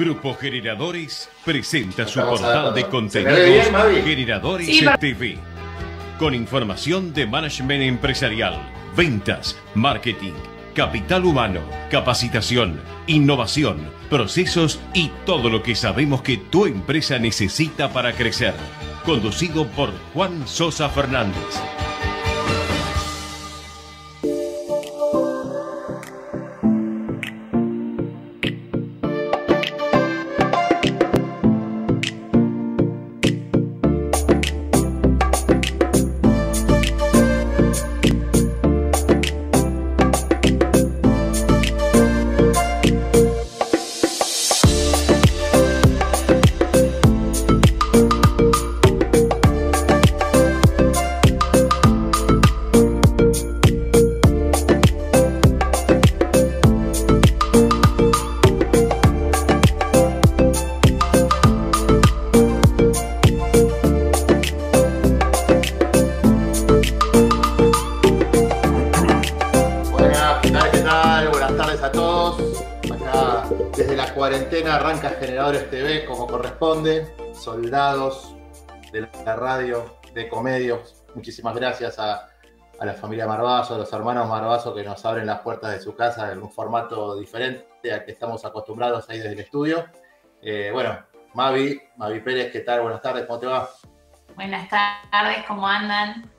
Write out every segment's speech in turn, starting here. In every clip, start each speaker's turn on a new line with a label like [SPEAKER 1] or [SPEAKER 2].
[SPEAKER 1] Grupo Generadores presenta su portal de contenidos Generadores TV. Con información de management empresarial, ventas, marketing, capital humano, capacitación, innovación, procesos y todo lo que sabemos que tu empresa necesita para crecer. Conducido por Juan Sosa Fernández.
[SPEAKER 2] Radio, de Comedios. Muchísimas gracias a, la familia Marbazo, a los hermanos Marbazo que nos abren las puertas de su casa en un formato diferente al que estamos acostumbrados ahí desde el estudio. Eh, bueno, Mavi, Mavi Pérez, ¿qué tal? Buenas tardes, ¿cómo te va?
[SPEAKER 3] Buenas tardes, ¿cómo andan?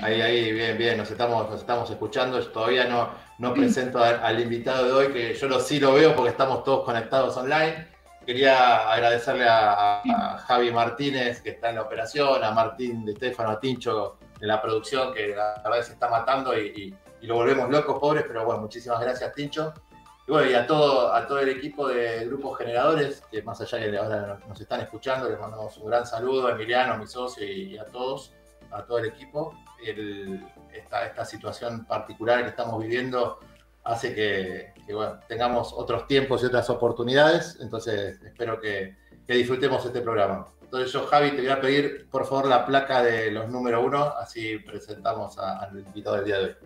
[SPEAKER 2] Ahí, ahí, bien, bien, nos estamos, nos estamos escuchando. todavía no, no presento al, invitado de hoy, que yo lo, sí lo veo porque estamos todos conectados online. Quería agradecerle a, Javi Martínez, que está en la operación, a Martín de Estefano, a Tincho en la producción, que la verdad se está matando y, lo volvemos locos, pobres, pero bueno, muchísimas gracias, Tincho. Y bueno, y a todo, a todo el equipo de grupos generadores, que más allá de ahora nos están escuchando, les mandamos un gran saludo a Emiliano, mi socio, y, a todos, a todo el equipo. esta, esta situación particular que estamos viviendo hace que, tengamos otros tiempos y otras oportunidades. Entonces, espero que, disfrutemos este programa. Entonces, yo, Javi, te voy a pedir, por favor, la placa de los número uno, así presentamos al invitado del día de hoy.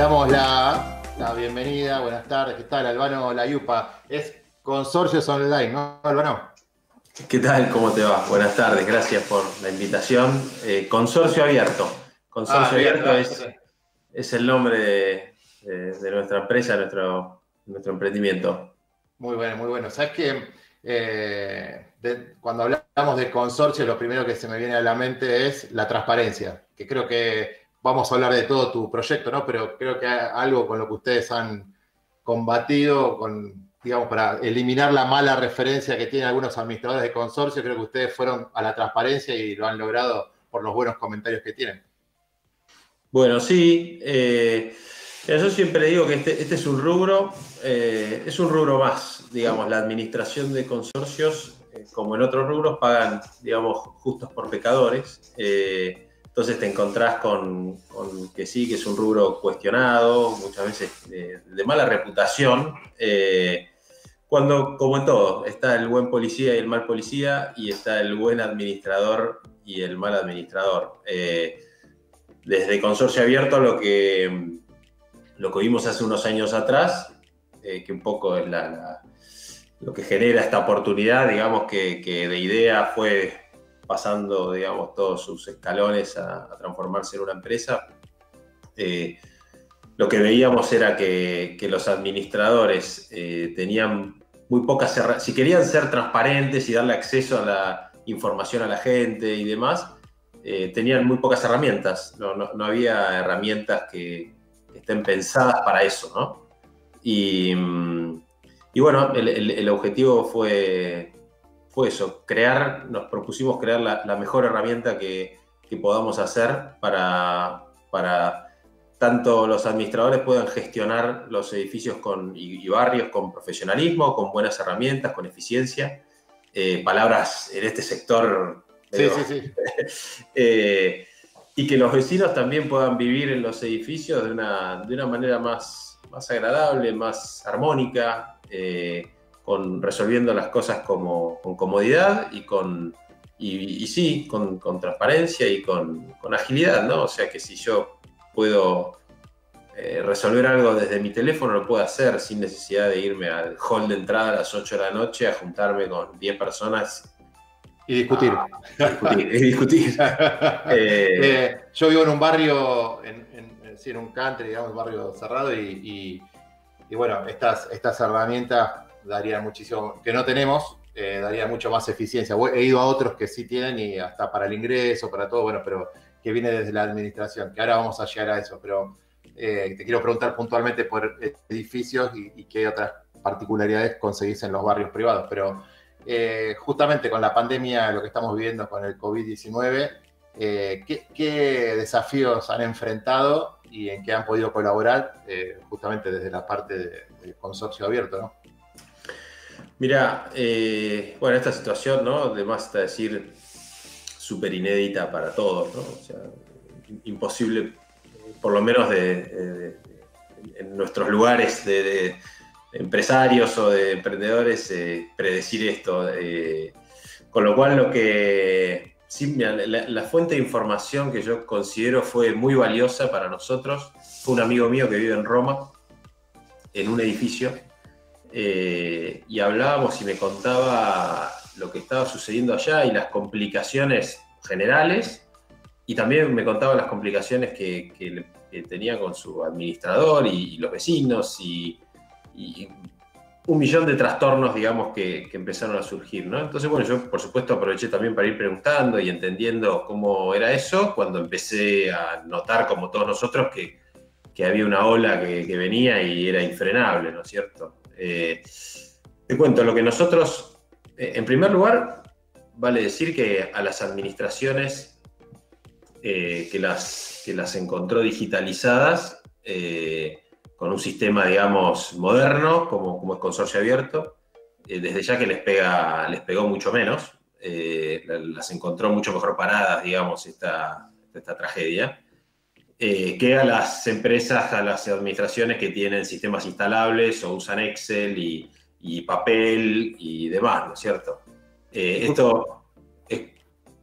[SPEAKER 2] Damos la, bienvenida, buenas tardes, ¿qué tal? Albano Layupa, es Consorcios Online, ¿no, Albano?
[SPEAKER 4] ¿Qué tal? ¿Cómo te va? Buenas tardes, gracias por la invitación. Eh, Consorcio Abierto. Consorcio ah, Abierto es, el nombre de, nuestra empresa, nuestro, nuestro emprendimiento.
[SPEAKER 2] Muy bueno, muy bueno. Sabes que eh, cuando hablamos de consorcio, lo primero que se me viene a la mente es la transparencia, que creo que vamos a hablar de todo tu proyecto, ¿no? Pero creo que algo con lo que ustedes han combatido, digamos, para eliminar la mala referencia que tienen algunos administradores de consorcio, creo que ustedes fueron a la transparencia y lo han logrado por los buenos comentarios que tienen.
[SPEAKER 4] Bueno, sí. Eh, yo siempre digo que este, este es un rubro, eh, es un rubro más, digamos, la administración de consorcios, eh, como en otros rubros, pagan, digamos, justos por pecadores. Entonces te encontrás con, que sí, que es un rubro cuestionado, muchas veces de, mala reputación, eh, cuando, como en todo, está el buen policía y el mal policía, y está el buen administrador y el mal administrador. Eh, desde Consorcio Abierto lo que, lo que vimos hace unos años atrás, eh, que un poco es lo que genera esta oportunidad, digamos que, que de idea fue pasando, digamos, todos sus escalones a, transformarse en una empresa, eh, lo que veíamos era que, los administradores eh, tenían muy pocas herramientas, si querían ser transparentes y darle acceso a la información a la gente y demás, eh, tenían muy pocas herramientas, no, había herramientas que, estén pensadas para eso, ¿no? Y, mm, bueno, el objetivo fue fue eso, crear, nos propusimos crear la, mejor herramienta que, podamos hacer para, para tanto los administradores puedan gestionar los edificios con, y, barrios con profesionalismo, con buenas herramientas, con eficiencia. Eh, palabras en este sector.
[SPEAKER 2] sí, sí, sí.
[SPEAKER 4] Eh, y que los vecinos también puedan vivir en los edificios de una, de una manera más, más agradable, más armónica, eh, con, resolviendo las cosas como, con comodidad y con, y, sí, con, con, transparencia y con, con, agilidad, ¿no? O sea que si yo puedo eh, resolver algo desde mi teléfono, lo puedo hacer sin necesidad de irme al hall de entrada a las 8 de la noche a juntarme con 10 personas.
[SPEAKER 2] Y discutir.
[SPEAKER 4] y discutir.
[SPEAKER 2] Eh, eh, yo vivo en un barrio, en, en, un country, digamos, un barrio cerrado, y, y, bueno, estas, estas herramientas darían muchísimo, que no tenemos, eh, daría mucho más eficiencia. He ido a otros que sí tienen y hasta para el ingreso, para todo, bueno, pero que viene desde la administración, que ahora vamos a llegar a eso, pero eh, te quiero preguntar puntualmente por edificios y, qué otras particularidades conseguís en los barrios privados, pero eh, justamente con la pandemia, lo que estamos viviendo con el COVID-19, ¿qué, desafíos han enfrentado y en qué han podido colaborar justamente desde la parte del consorcio abierto, ¿no?
[SPEAKER 4] Mira, eh, bueno, esta situación, ¿no? Además está decir súper inédita para todos, ¿no? O sea, imposible, por lo menos de, en nuestros lugares de, empresarios o de emprendedores, eh, predecir esto. Eh, con lo cual, lo que. Sí, la, fuente de información que yo considero fue muy valiosa para nosotros fue un amigo mío que vive en Roma, en un edificio eh, y hablábamos y me contaba lo que estaba sucediendo allá y las complicaciones generales, y también me contaba las complicaciones que, tenía con su administrador y, los vecinos y, un millón de trastornos, digamos, que, empezaron a surgir, ¿no? Entonces, bueno, yo por supuesto aproveché también para ir preguntando y entendiendo cómo era eso, cuando empecé a notar, como todos nosotros, que, había una ola que, venía y era infrenable, ¿no es cierto? Eh, te cuento, lo que nosotros, eh, en primer lugar, vale decir que a las administraciones eh, que, las, que las encontró digitalizadas, con un sistema, digamos, moderno, como, como es consorcio abierto, desde ya que les, pega, les pegó mucho menos, las encontró mucho mejor paradas, digamos, esta, esta tragedia. Eh, que a las empresas, a las administraciones que tienen sistemas instalables o usan Excel y, papel y demás, ¿no es cierto? Eh, esto,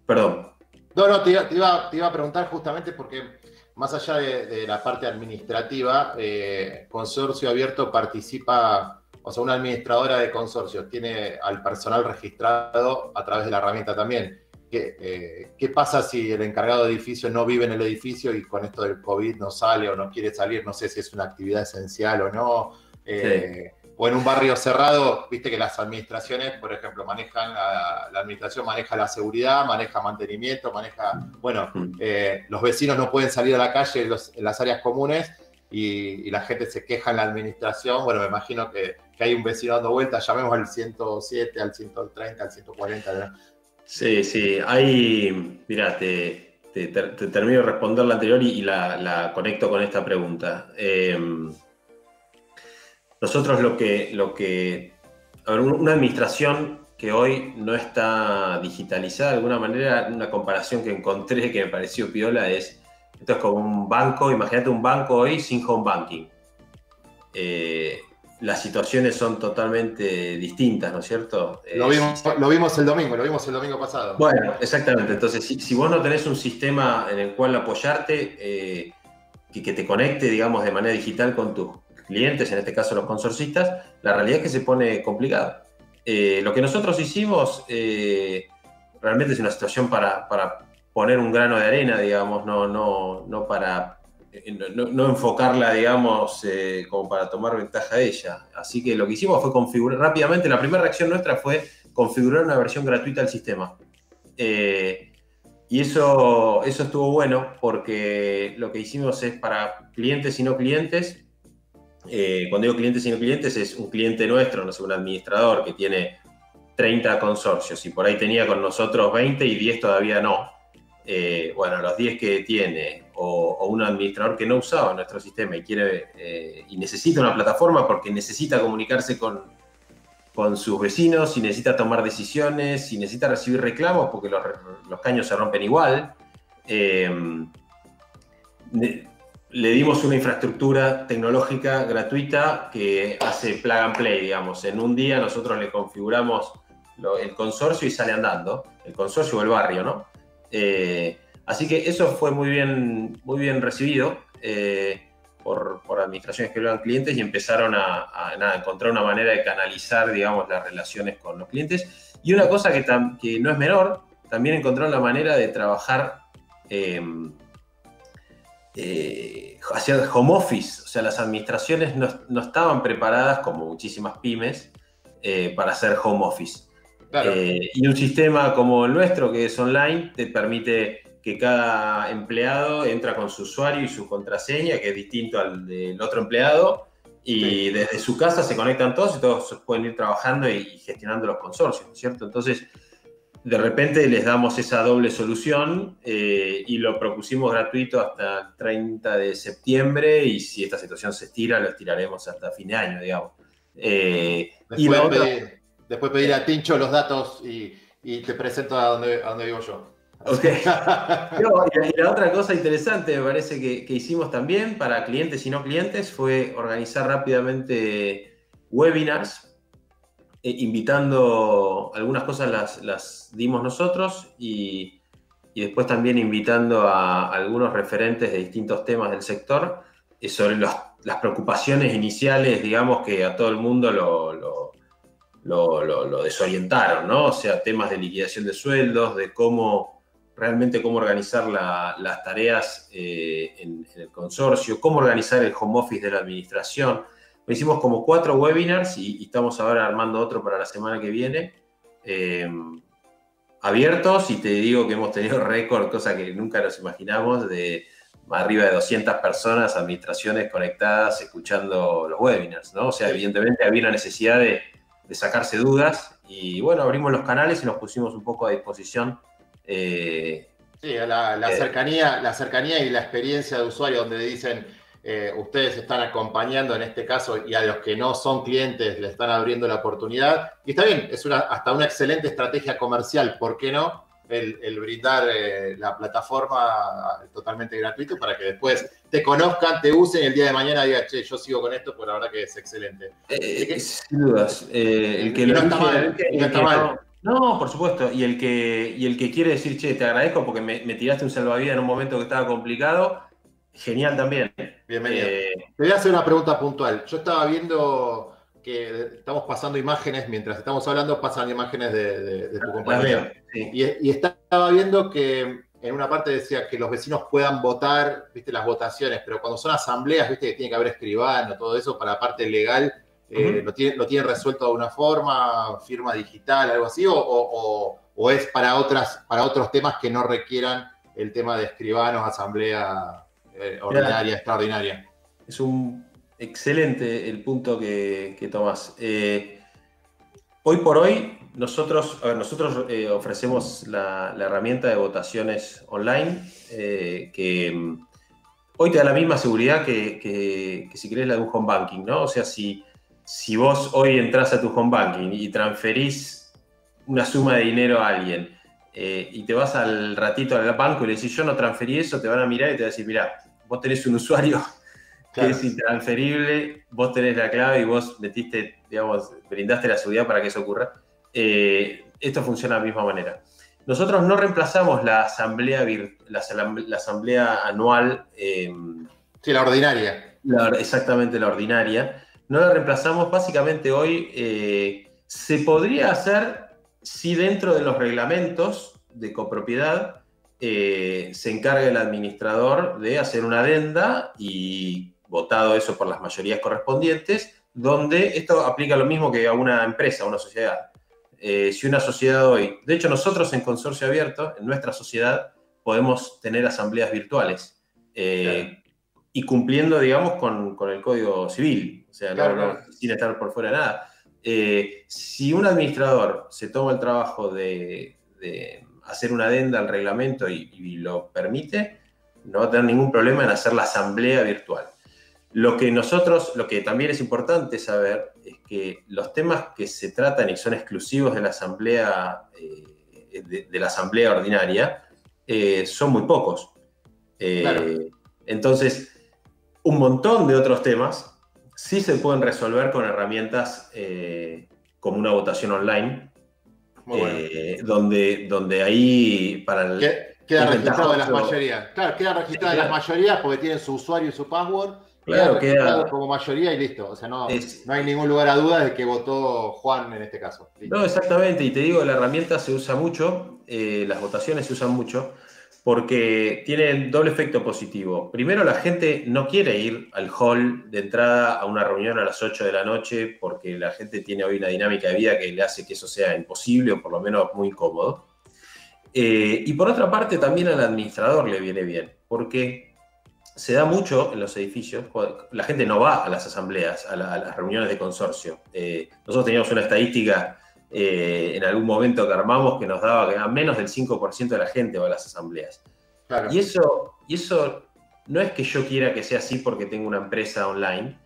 [SPEAKER 4] perdón.
[SPEAKER 2] No, no, te iba, a preguntar justamente porque más allá de, la parte administrativa, eh, Consorcio Abierto participa, o sea, una administradora de consorcios tiene al personal registrado a través de la herramienta también. Eh, ¿Qué, pasa si el encargado de edificio no vive en el edificio y con esto del COVID no sale o no quiere salir? No sé si es una actividad esencial o no. Eh, o en un barrio cerrado, viste que las administraciones, por ejemplo, manejan, la, administración maneja la seguridad, maneja mantenimiento, maneja, bueno, eh, los vecinos no pueden salir a la calle en, las áreas comunes y, la gente se queja en la administración. Bueno, me imagino que, que hay un vecino dando vueltas, llamemos al 107, al 130, al 140. ¿no?
[SPEAKER 4] Sí, sí, hay, mira, te, termino de responder la anterior y, la, conecto con esta pregunta. Em, nosotros lo que, lo que, a ver, una administración que hoy no está digitalizada de alguna manera, una comparación que encontré que me pareció piola es, esto es como un banco, imagínate un banco hoy sin home banking. Eh, las situaciones son totalmente distintas, ¿no es cierto?
[SPEAKER 2] Lo vimos, lo vimos el domingo, lo vimos el domingo pasado.
[SPEAKER 4] Bueno, exactamente. Entonces, si, vos no tenés un sistema en el cual apoyarte, eh, que, te conecte, digamos, de manera digital con tus clientes, en este caso los consorcistas, la realidad es que se pone complicado. Eh, lo que nosotros hicimos eh, realmente es una situación para, para, poner un grano de arena, digamos, no, no, no para eh, no, enfocarla, digamos, eh, como para tomar ventaja de ella. Así que lo que hicimos fue configurar rápidamente, la primera reacción nuestra fue configurar una versión gratuita del sistema. Eh, y eso, eso estuvo bueno porque lo que hicimos es para clientes y no clientes. cuando digo clientes y no clientes, es un cliente nuestro, no sé, un administrador que tiene 30 consorcios y por ahí tenía con nosotros 20 y 10 todavía no. bueno, los 10 que tiene o, un administrador que no usaba nuestro sistema y quiere eh, y necesita una plataforma porque necesita comunicarse con, con sus vecinos, y necesita tomar decisiones, y necesita recibir reclamos porque los, caños se rompen igual. Eh, le dimos una infraestructura tecnológica gratuita que hace plug and play, digamos. En un día nosotros le configuramos el consorcio y sale andando, el consorcio o el barrio, ¿no? Eh, así que eso fue muy bien, muy bien recibido eh, por, administraciones que eran clientes y empezaron a, encontrar una manera de canalizar, digamos, las relaciones con los clientes. Y una cosa que, que no es menor, también encontraron la manera de trabajar eh, eh, hacia home office, o sea, las administraciones no, estaban preparadas, como muchísimas pymes, eh, para hacer home office. Eh, y un sistema como el nuestro, que es online, te permite que cada empleado entra con su usuario y su contraseña, que es distinto al del otro empleado, y desde su casa se conectan todos y todos pueden ir trabajando y gestionando los consorcios, ¿cierto? Entonces, de repente les damos esa doble solución eh, y lo propusimos gratuito hasta el 30 de septiembre y si esta situación se estira, lo estiraremos hasta fin de año, digamos.
[SPEAKER 2] Eh, después, pedir, después, pedir, a Tincho los datos y, te presento a donde, a vivo yo.
[SPEAKER 4] Okay. y la otra cosa interesante, me parece que, que hicimos también para clientes y no clientes fue organizar rápidamente webinars eh, invitando, algunas cosas las, dimos nosotros y, después también invitando a, algunos referentes de distintos temas del sector eh, sobre las preocupaciones iniciales, digamos, que a todo el mundo lo, lo, desorientaron, ¿no? O sea, temas de liquidación de sueldos, de cómo realmente cómo organizar las tareas eh, en, el consorcio, cómo organizar el home office de la administración hicimos como cuatro webinars y, estamos ahora armando otro para la semana que viene. Eh, abiertos y te digo que hemos tenido récord, cosa que nunca nos imaginamos, de arriba de 200 personas, administraciones conectadas, escuchando los webinars, ¿no? O sea, evidentemente había una necesidad de, sacarse dudas y bueno, abrimos los canales y nos pusimos un poco a disposición.
[SPEAKER 2] Eh, sí, la, la, eh, cercanía, la cercanía y la experiencia de usuario donde dicen, eh, ustedes están acompañando en este caso y a los que no son clientes le están abriendo la oportunidad. Y está bien, es una, hasta una excelente estrategia comercial, ¿por qué no? El, brindar eh, la plataforma totalmente gratuito para que después te conozcan, te usen y el día de mañana digan, che, yo sigo con esto, pues la verdad que es excelente.
[SPEAKER 4] Eh, sin dudas. el que no está mal. No, por supuesto. Y el que, y el que quiere decir, che, te agradezco porque me, me tiraste un salvavidas en un momento que estaba complicado, Genial también.
[SPEAKER 2] Bienvenido. Eh, Te voy a hacer una pregunta puntual. Yo estaba viendo que estamos pasando imágenes, mientras estamos hablando, pasan imágenes de, tu compañía. y, estaba viendo que en una parte decía que los vecinos puedan votar, viste, las votaciones, pero cuando son asambleas, viste, que tiene que haber escribano, todo eso, para la parte legal, eh, ¿lo, tiene, ¿lo tienen resuelto de alguna forma, firma digital, algo así, o, o es para, otras, para otros temas que no requieran el tema de escribanos, asamblea eh, ordinaria, extraordinaria.
[SPEAKER 4] Es un excelente el punto que, que tomas. Eh, hoy por hoy, nosotros, nosotros ofrecemos la, herramienta de votaciones online que mm, hoy te da la misma seguridad que, si querés la de un home banking, ¿no? O sea, si, si vos hoy entras a tu home banking y transferís una suma de dinero a alguien y te vas al ratito al banco y le decís yo no transferí eso, te van a mirar y te van a decir, mira, vos tenés un usuario que es intransferible, vos tenés la clave y vos metiste, digamos, brindaste la seguridad para que eso ocurra. Eh, esto funciona de la misma manera. Nosotros no reemplazamos la asamblea, la, asamblea anual.
[SPEAKER 2] Eh, sí, la ordinaria.
[SPEAKER 4] exactamente, la ordinaria. No la reemplazamos. Básicamente hoy eh, se podría hacer si dentro de los reglamentos de copropiedad eh, se encarga el administrador de hacer una adenda y votado eso por las mayorías correspondientes, donde esto aplica lo mismo que a una empresa, a una sociedad. Eh, si una sociedad hoy, de hecho nosotros en Consorcio Abierto, en nuestra sociedad, podemos tener asambleas virtuales y cumpliendo, digamos, con, el Código Civil, sea, sin estar por fuera de nada. si un administrador se toma el trabajo de hacer una adenda al reglamento y, lo permite, no va a tener ningún problema en hacer la asamblea virtual. Lo que nosotros, lo que también es importante saber es que los temas que se tratan y son exclusivos de la asamblea, eh, de, la asamblea ordinaria, eh, son muy pocos. Eh, Entonces, un montón de otros temas sí se pueden resolver con herramientas eh, como una votación online, eh, donde, donde ahí para el...
[SPEAKER 2] Queda registrado de las mayorías. Claro, queda registrado de las mayorías porque tienen su usuario y su password.
[SPEAKER 4] Claro, queda,
[SPEAKER 2] como mayoría y listo. O sea, no, no hay ningún lugar a dudas de que votó Juan en este caso.
[SPEAKER 4] No, exactamente. Y te digo, la herramienta se usa mucho, eh, las votaciones se usan mucho, porque tienen doble efecto positivo. Primero, la gente no quiere ir al hall de entrada a una reunión a las 8 de la noche porque la gente tiene hoy una dinámica de vida que le hace que eso sea imposible o por lo menos muy incómodo. Eh, y por otra parte, también al administrador le viene bien, porque se da mucho en los edificios, la gente no va a las asambleas, a, las reuniones de consorcio. Eh, nosotros teníamos una estadística eh, en algún momento que armamos que nos daba que menos del 5% de la gente va a las asambleas. Y, eso, y eso no es que yo quiera que sea así porque tengo una empresa online,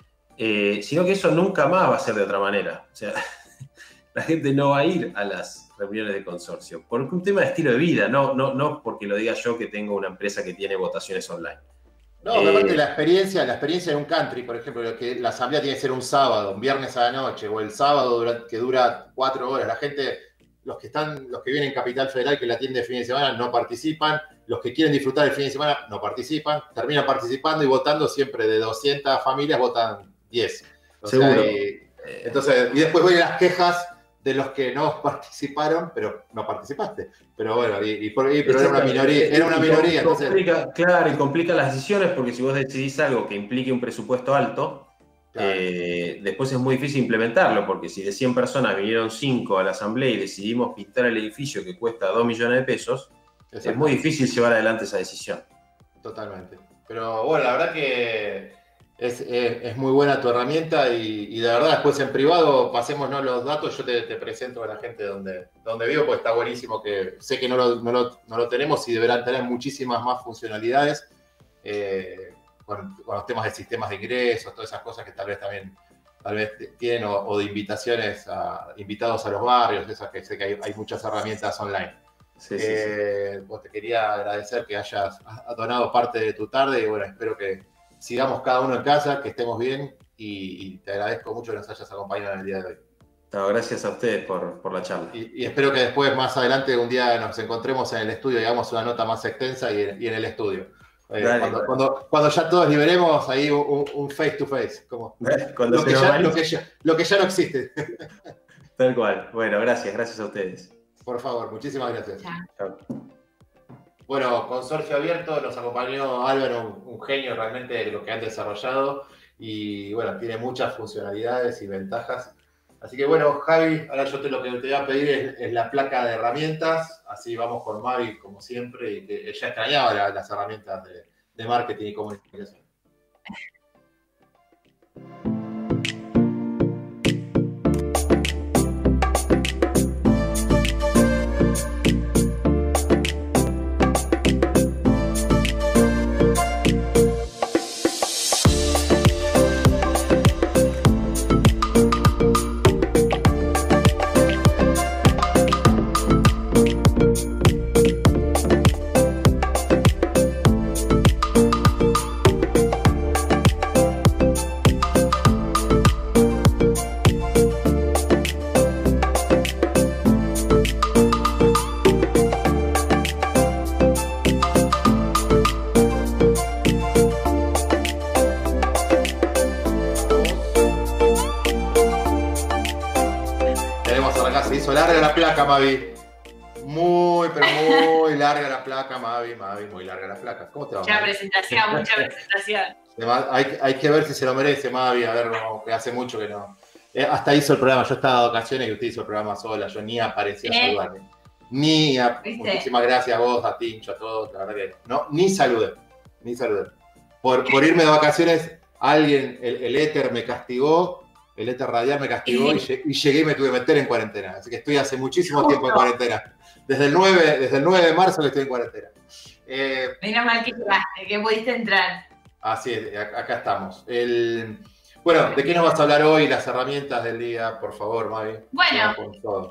[SPEAKER 4] sino que eso nunca más va a ser de otra manera. O sea, la gente no va a ir a las reuniones de consorcio, por un tema de estilo de vida, no, no, no porque lo diga yo que tengo una empresa que tiene votaciones online.
[SPEAKER 2] No, aparte eh, la experiencia, la experiencia en un country, por ejemplo, que la asamblea tiene que ser un sábado, un viernes a la noche, o el sábado que dura cuatro horas. La gente, los que están, los que vienen en Capital Federal que la atiende el fin de semana no participan, los que quieren disfrutar el fin de semana no participan, terminan participando y votando siempre de 200 familias votan 10.
[SPEAKER 4] Seguro.
[SPEAKER 2] entonces, y después vienen las quejas de los que no participaron, pero no participaste. Pero bueno, y, por pero era una minoría. Era una minoría
[SPEAKER 4] claro, y complica las decisiones porque si vos decidís algo que implique un presupuesto alto, eh, después es muy difícil implementarlo, porque si de 100 personas vinieron 5 a la asamblea y decidimos pintar el edificio que cuesta 2 millones de pesos, es muy difícil llevar adelante esa decisión.
[SPEAKER 2] Totalmente. Pero bueno, la verdad que es, muy buena tu herramienta y, de verdad después en privado pasémonos los datos, yo te, presento a la gente donde, donde vivo, pues está buenísimo que sé que no lo, tenemos y deberán tener muchísimas más funcionalidades eh, con, los temas de sistemas de ingresos, todas esas cosas que tal vez también tal vez tienen o, de invitaciones a invitados a los barrios, esas que sé que hay, muchas herramientas online. Eh, pues te quería agradecer que hayas donado parte de tu tarde y bueno, espero que sigamos cada uno en casa, que estemos bien y, te agradezco mucho que nos hayas acompañado en el día de hoy.
[SPEAKER 4] gracias a ustedes por, la charla.
[SPEAKER 2] Y, espero que después, más adelante, un día nos encontremos en el estudio y hagamos una nota más extensa y, en el estudio. Eh, cuando, ya todos liberemos ahí un, face to face, como lo, que ya, lo, que ya, no existe.
[SPEAKER 4] Tal cual. Bueno, gracias, gracias a ustedes.
[SPEAKER 2] Por favor, muchísimas gracias. Chao. Bueno, Consorcio Abierto nos acompañó Álvaro, un, genio realmente de lo que han desarrollado y bueno, tiene muchas funcionalidades y ventajas. Así que bueno, Javi, ahora yo te lo que te voy a pedir es, la placa de herramientas, así vamos con Mavi como siempre, y que ella extrañaba las herramientas de marketing y comunicación. Muy, pero muy larga la placa, Mavi, Mavi, muy larga la placa. ¿Cómo te va?
[SPEAKER 3] Mucha presentación, mucha presentación.
[SPEAKER 2] Hay, que ver si se lo merece, Mavi, a ver, que hace mucho que no. Eh, hasta hizo el programa, yo estaba de ocasiones y usted hizo el programa sola, yo ni aparecía a saludarme. Ni a, muchísimas gracias a vos, a Tincho, a todos, la verdad que no, ni saludé, ni saludé. Por, por irme de vacaciones, alguien, el, el éter me castigó el éter radial me castigó y, llegué y me tuve que meter en cuarentena. Así que estoy hace muchísimo tiempo en cuarentena. Desde el 9, desde el 9 de marzo que estoy en cuarentena.
[SPEAKER 3] Eh, Menos mal que llegaste, que pudiste entrar.
[SPEAKER 2] Así es, acá estamos. bueno, ¿de qué nos vas a hablar hoy? Las herramientas del día, por favor, Mavi.
[SPEAKER 3] Bueno,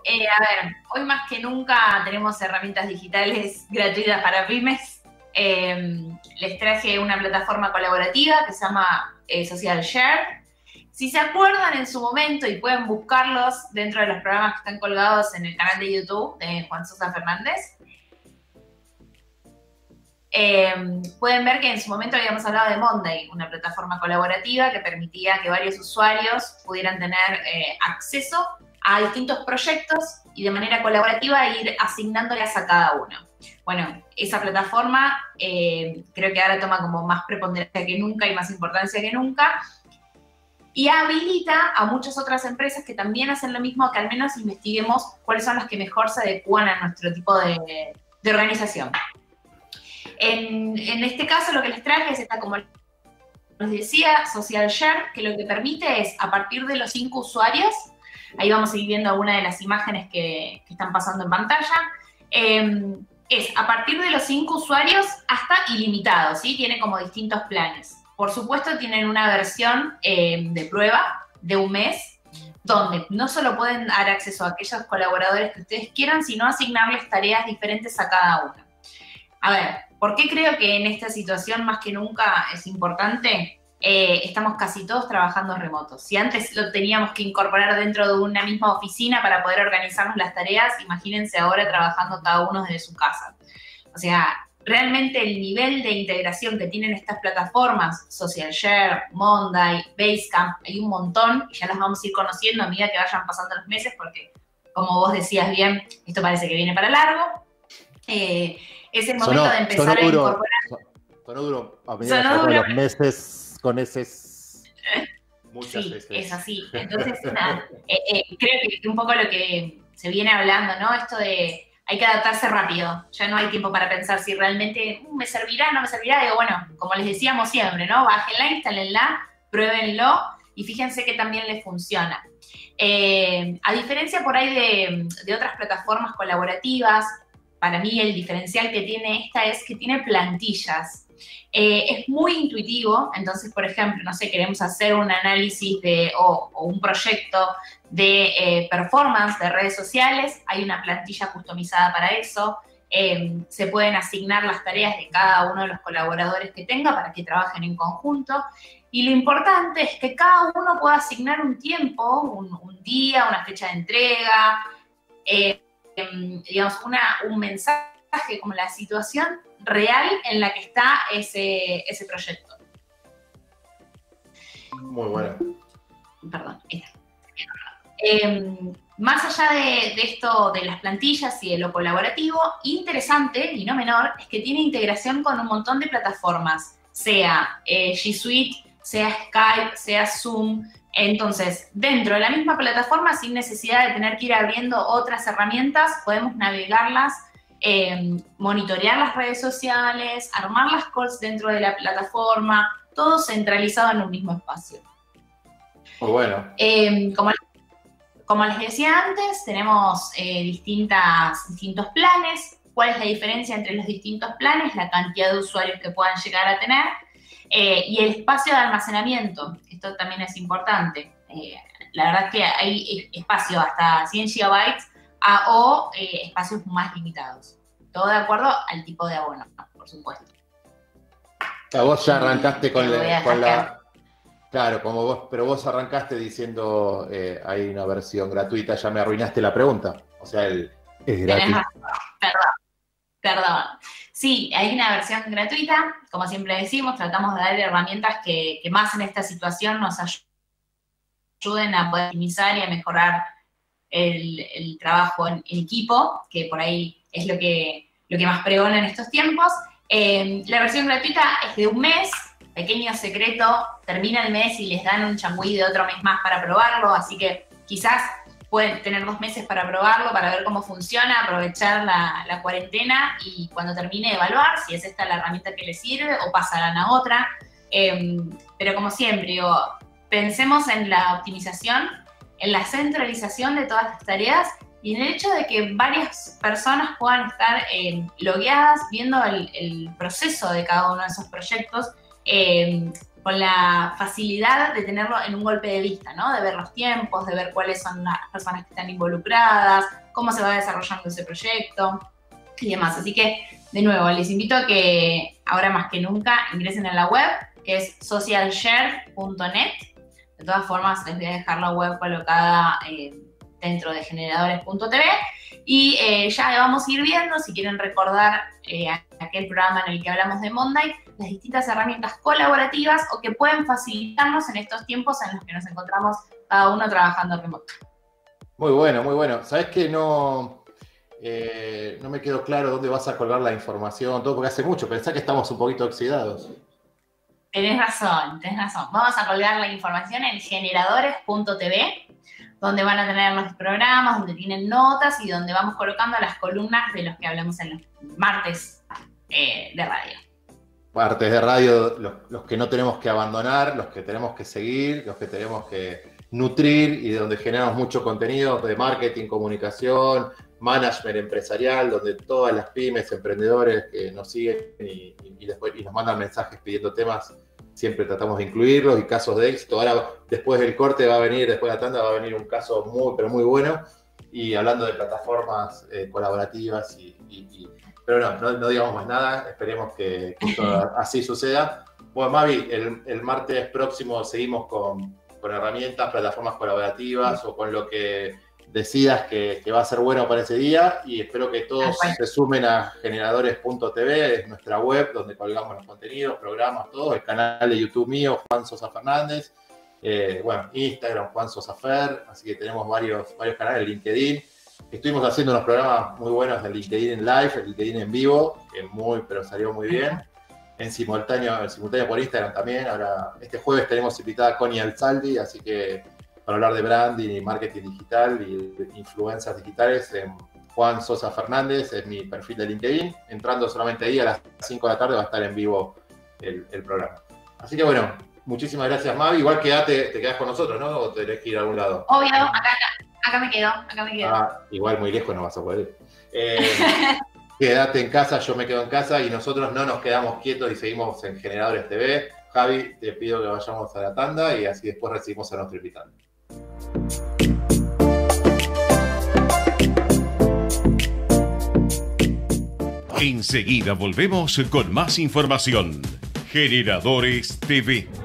[SPEAKER 3] eh, a ver, hoy más que nunca tenemos herramientas digitales gratuitas para pymes. em, les traje una plataforma colaborativa que se llama eh, Social Share. Si se acuerdan en su momento y pueden buscarlos dentro de los programas que están colgados en el canal de YouTube de Juan Sosa Fernández, em, pueden ver que en su momento habíamos hablado de Monday, una plataforma colaborativa que permitía que varios usuarios pudieran tener eh, acceso a distintos proyectos y de manera colaborativa ir asignándoles a cada uno. Bueno, esa plataforma eh, creo que ahora toma como más preponderancia que nunca y más importancia que nunca y habilita a muchas otras empresas que también hacen lo mismo, que al menos investiguemos cuáles son las que mejor se adecúan a nuestro tipo de, organización. En, este caso lo que les traje es esta, como les decía, Social Share, que lo que permite es, a partir de los cinco usuarios, Ahí vamos a ir viendo algunas de las imágenes que, están pasando en pantalla. Em, es a partir de los cinco usuarios hasta ilimitado, ¿sí? Tiene como distintos planes. Por supuesto, tienen una versión em, de prueba de un mes, donde no solo pueden dar acceso a aquellos colaboradores que ustedes quieran, sino asignarles tareas diferentes a cada uno. A ver, ¿por qué creo que en esta situación más que nunca es importante? Eh, estamos casi todos trabajando remotos. Si antes lo teníamos que incorporar dentro de una misma oficina para poder organizarnos las tareas, imagínense ahora trabajando cada uno desde su casa. O sea, realmente el nivel de integración que tienen estas plataformas, SocialShare, Monday, Basecamp, hay un montón y ya las vamos a ir conociendo a medida que vayan pasando los meses porque, como vos decías bien, esto parece que viene para largo. Eh, es el momento de empezar a incorporar...
[SPEAKER 2] Sonó duro a medida que los meses con ese
[SPEAKER 3] Muchas sí, es así. Entonces, eh, eh, creo que un poco lo que se viene hablando, ¿no? Esto de hay que adaptarse rápido. Ya no hay tiempo para pensar si realmente uh, me servirá, no me servirá. Digo, bueno, como les decíamos siempre, ¿no? Bájenla, instálenla, pruébenlo y fíjense que también les funciona. Eh, a diferencia por ahí de, de otras plataformas colaborativas, para mí el diferencial que tiene esta es que tiene plantillas. Eh, es muy intuitivo, entonces, por ejemplo, no sé, queremos hacer un análisis de, o, un proyecto de eh, performance de redes sociales, hay una plantilla customizada para eso, em, se pueden asignar las tareas de cada uno de los colaboradores que tenga para que trabajen en conjunto. Y lo importante es que cada uno pueda asignar un tiempo, un, día, una fecha de entrega, eh, em, digamos, una, un mensaje como la situación real en la que está ese, ese proyecto.
[SPEAKER 2] Muy bueno.
[SPEAKER 3] Perdón. Em, más allá de, esto de las plantillas y de lo colaborativo, interesante y no menor es que tiene integración con un montón de plataformas, sea eh, G Suite, sea Skype, sea Zoom. Entonces, dentro de la misma plataforma, sin necesidad de tener que ir abriendo otras herramientas, podemos navegarlas eh, monitorear las redes sociales, armar las calls dentro de la plataforma, todo centralizado en un mismo espacio.
[SPEAKER 2] Muy bueno.
[SPEAKER 3] Eh, como, como, les decía antes, tenemos eh, distintas, distintos planes. ¿Cuál es la diferencia entre los distintos planes? La cantidad de usuarios que puedan llegar a tener y el espacio de almacenamiento. Esto también es importante. la verdad es que hay espacio hasta 100 gigabytes o eh, espacios más limitados. Todo de acuerdo al tipo de abono, por supuesto.
[SPEAKER 2] A vos ya arrancaste con, la, Claro, como vos, pero vos arrancaste diciendo eh, hay una versión gratuita, ya me arruinaste la pregunta. O sea, el, es gratis.
[SPEAKER 3] Perdón, perdón. Sí, hay una versión gratuita, como siempre decimos, tratamos de dar herramientas que, que más en esta situación nos ayuden a poder optimizar y a mejorar el, trabajo en, equipo, que por ahí es lo que, lo que más pregona en estos tiempos. Eh, la versión gratuita es de un mes, pequeño secreto, termina el mes y les dan un changüí de otro mes más para probarlo, así que quizás pueden tener dos meses para probarlo, para ver cómo funciona, aprovechar la, cuarentena y cuando termine evaluar si es esta la herramienta que les sirve o pasarán a otra. Eh, pero como siempre, digo, pensemos en la optimización en la centralización de todas las tareas y en el hecho de que varias personas puedan estar eh, logueadas viendo el, proceso de cada uno de esos proyectos eh, con la facilidad de tenerlo en un golpe de vista, ¿no? De ver los tiempos, de ver cuáles son las personas que están involucradas, cómo se va desarrollando ese proyecto. y demás. Así que, de nuevo, les invito a que ahora más que nunca ingresen en la web, que es socialshare.net. De todas formas, les voy a dejar la web colocada eh, dentro de generadores.tv y eh, ya vamos a ir viendo, si quieren recordar eh, aquel programa en el que hablamos de Monday, las distintas herramientas colaborativas o que pueden facilitarnos en estos tiempos en los que nos encontramos cada uno trabajando remoto.
[SPEAKER 2] Muy bueno, muy bueno. Sabes que no, no me quedó claro dónde vas a colgar la información, todo porque hace mucho. Pensá que estamos un poquito oxidados.
[SPEAKER 3] Tenés razón, tenés razón. Vamos a colgar la información en generadores.tv, donde van a tener los programas, donde tienen notas y donde vamos colocando las columnas de los que hablamos en los martes eh, de radio.
[SPEAKER 2] Martes de radio, los, que no tenemos que abandonar, los que tenemos que seguir, los que tenemos que nutrir y de donde generamos mucho contenido de marketing, comunicación, management empresarial, donde todas las pymes, emprendedores que nos siguen y, después y nos mandan mensajes pidiendo temas, siempre tratamos de incluirlos y casos de éxito. Ahora, después del corte va a venir, después de la tanda va a venir un caso muy, pero muy bueno. Y hablando de plataformas eh, colaborativas y, pero no, no, digamos más nada, esperemos que, así suceda. Bueno, Mavi, el, el martes próximo seguimos con, con herramientas, plataformas colaborativas o con lo que decidas que, va a ser bueno para ese día y espero que todos se sumen a generadores.tv, es nuestra web donde colgamos los contenidos, programas, todo, el canal de YouTube mío, Juan Sosa Fernández, eh, bueno, Instagram, Juan Sosa Fer, así que tenemos varios, varios canales, LinkedIn. Estuvimos haciendo unos programas muy buenos de LinkedIn en live, el LinkedIn en vivo, que muy, pero salió muy bien. En simultáneo, en simultáneo por Instagram también. Ahora, este jueves tenemos invitada a Connie Alzaldi, así que para hablar de branding y marketing digital y influencias digitales en Juan Sosa Fernández, es mi perfil de LinkedIn. Entrando solamente ahí a las 5 de la tarde va a estar en vivo el, programa. Así que bueno, muchísimas gracias Mavi. Igual quedate, te quedas con nosotros, ¿no? ¿O tenés que ir a algún lado?
[SPEAKER 3] Obvio, acá, acá me quedo, acá me quedo. Ah,
[SPEAKER 2] igual muy lejos no vas a poder. Eh, quédate en casa, yo me quedo en casa y nosotros no nos quedamos quietos y seguimos en Generadores TV. Javi, te pido que vayamos a la tanda y así después recibimos a nuestro invitado.
[SPEAKER 1] Enseguida volvemos con más información. Generadores TV.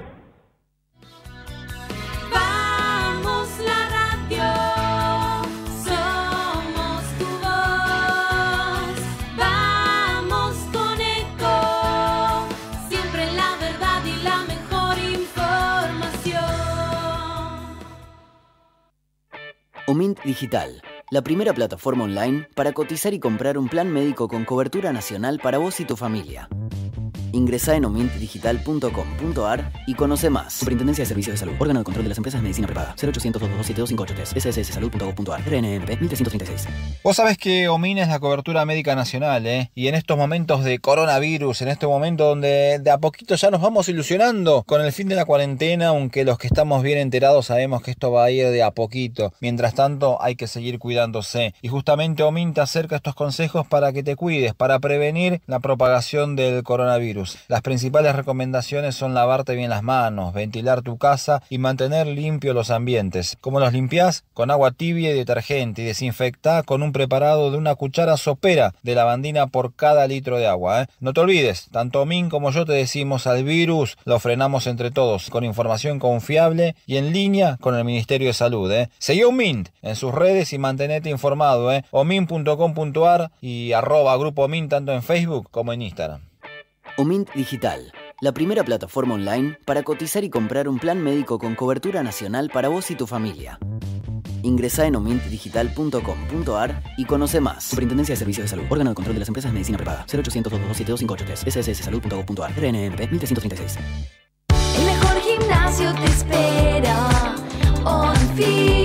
[SPEAKER 5] Digital la primera plataforma online para cotizar y comprar un plan médico con cobertura nacional para vos y tu familia. Ingresa en omintdigital.com.ar y conoce más. Superintendencia de Servicios de Salud. Órgano de control de las empresas de medicina privada. 0800 227 SSSsalud.gov.ar. RNMP 1336.
[SPEAKER 6] Vos sabés que OMIN es la cobertura médica nacional, ¿eh? Y en estos momentos de coronavirus, en este momento donde de a poquito ya nos vamos ilusionando con el fin de la cuarentena, aunque los que estamos bien enterados sabemos que esto va a ir de a poquito. Mientras tanto, hay que seguir cuidándose. Y justamente OMIN te acerca estos consejos para que te cuides, para prevenir la propagación del coronavirus. Las principales recomendaciones son lavarte bien las manos, ventilar tu casa y mantener limpios los ambientes. ¿Cómo los limpias? Con agua tibia y detergente y desinfecta con un preparado de una cuchara sopera de lavandina por cada litro de agua. ¿eh? No te olvides, tanto Min como yo te decimos al virus, lo frenamos entre todos con información confiable y en línea con el Ministerio de Salud. ¿eh? Seguí a Mint en sus redes y mantenete informado. ¿eh? omin.com.ar y arroba grupo Min tanto en Facebook como en Instagram.
[SPEAKER 5] Omint Digital, la primera plataforma online para cotizar y comprar un plan médico con cobertura nacional para vos y tu familia. Ingresa en omintdigital.com.ar y conoce más. Superintendencia de Servicios de Salud. Órgano de control de las empresas de medicina privada. 0800 227 SSSsalud.gov.ar. RNMP 1336.
[SPEAKER 7] El mejor gimnasio te espera. OnFit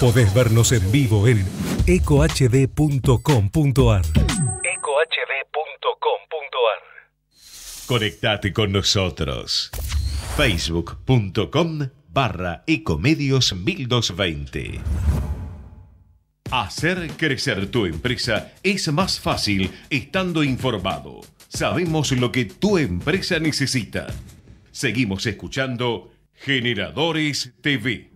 [SPEAKER 8] Podés vernos en vivo en ecohd.com.ar.
[SPEAKER 1] ecohd.com.ar. Conectate con nosotros. Facebook.com barra Ecomedios 1220. Hacer crecer tu empresa es más fácil estando informado. Sabemos lo que tu empresa necesita. Seguimos escuchando Generadores TV.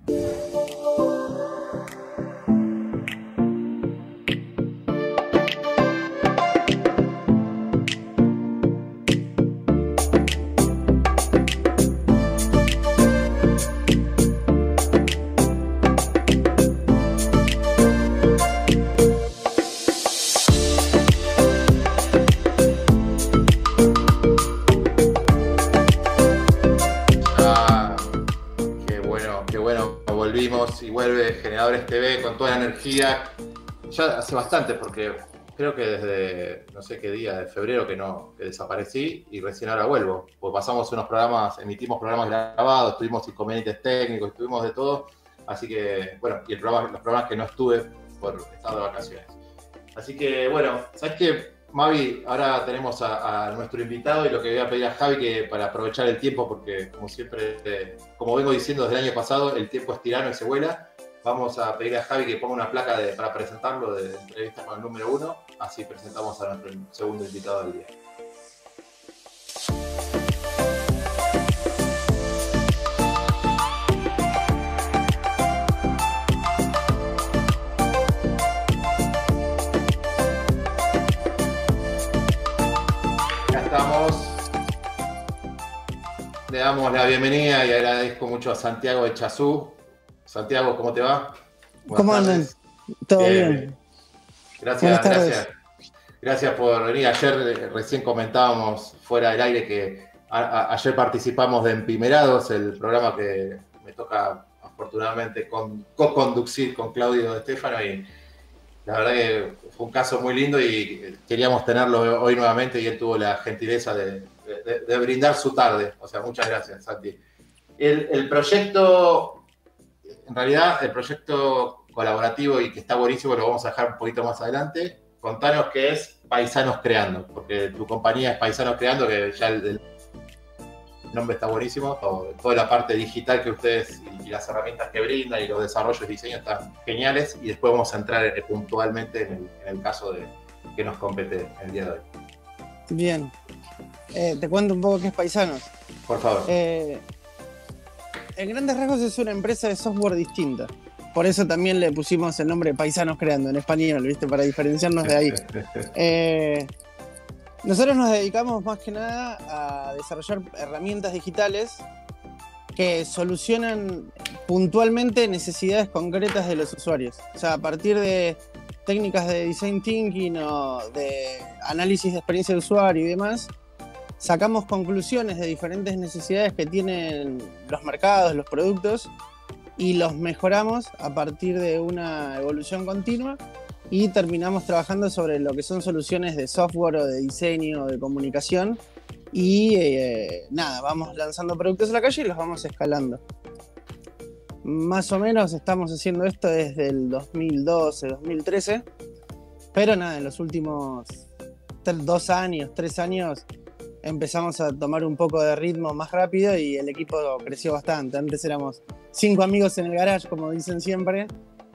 [SPEAKER 2] Vuelve Generadores TV con toda la energía. Ya hace bastante, porque creo que desde no sé qué día de febrero que no que desaparecí y recién ahora vuelvo. Pues pasamos unos programas, emitimos programas grabados, tuvimos inconvenientes técnicos, tuvimos de todo. Así que, bueno, y el programa, los programas que no estuve por estar de vacaciones. Así que, bueno, ¿sabes qué? Mavi, ahora tenemos a, a nuestro invitado y lo que voy a pedir a Javi que para aprovechar el tiempo, porque como siempre, eh, como vengo diciendo desde el año pasado, el tiempo es tirano y se vuela. Vamos a pedir a Javi que ponga una placa para presentarlo de entrevista con el número uno, así presentamos a nuestro segundo invitado del día. Le damos la bienvenida y agradezco mucho a Santiago de Chazú. Santiago, ¿cómo te va? Buenas
[SPEAKER 9] ¿Cómo andan? ¿Todo
[SPEAKER 2] Bien.
[SPEAKER 9] bien?
[SPEAKER 2] Gracias, gracias. Gracias por venir. Ayer eh, recién comentábamos fuera del aire que a- a- ayer participamos de Empimerados, el programa que me toca afortunadamente con- co-conducir con Claudio Estefano y la verdad que fue un caso muy lindo y queríamos tenerlo hoy nuevamente y él tuvo la gentileza de, de- de brindar su tarde. O sea, muchas gracias, Santi. El, el proyecto, en realidad, el proyecto colaborativo y que está buenísimo, lo vamos a dejar un poquito más adelante. Contanos qué es Paisanos Creando, porque tu compañía es Paisanos Creando, que ya el, el nombre está buenísimo, toda la parte digital que ustedes y, las herramientas que brindan y los desarrollos y diseños están geniales y después vamos a entrar eh, puntualmente en el, en el caso de que nos compete el día de hoy.
[SPEAKER 9] Bien. Eh, te cuento un poco qué es Paisanos.
[SPEAKER 2] Por favor.
[SPEAKER 9] Eh, en grandes rasgos es una empresa de software distinta. Por eso también le pusimos el nombre Paisanos Creando en español, ¿viste? Para diferenciarnos de ahí. Eh, nosotros nos dedicamos más que nada a desarrollar herramientas digitales que solucionan puntualmente necesidades concretas de los usuarios. O sea, a partir de técnicas de design thinking o de análisis de experiencia de usuario y demás, sacamos conclusiones de diferentes necesidades que tienen los mercados, los productos, y los mejoramos a partir de una evolución continua y terminamos trabajando sobre lo que son soluciones de software o de diseño o de comunicación. Y eh, nada, vamos lanzando productos a la calle y los vamos escalando. Más o menos estamos haciendo esto desde el 2012, 2013. Pero nada, en los últimos dos años, tres años, empezamos a tomar un poco de ritmo más rápido y el equipo creció bastante. Antes éramos cinco amigos en el garage, como dicen siempre,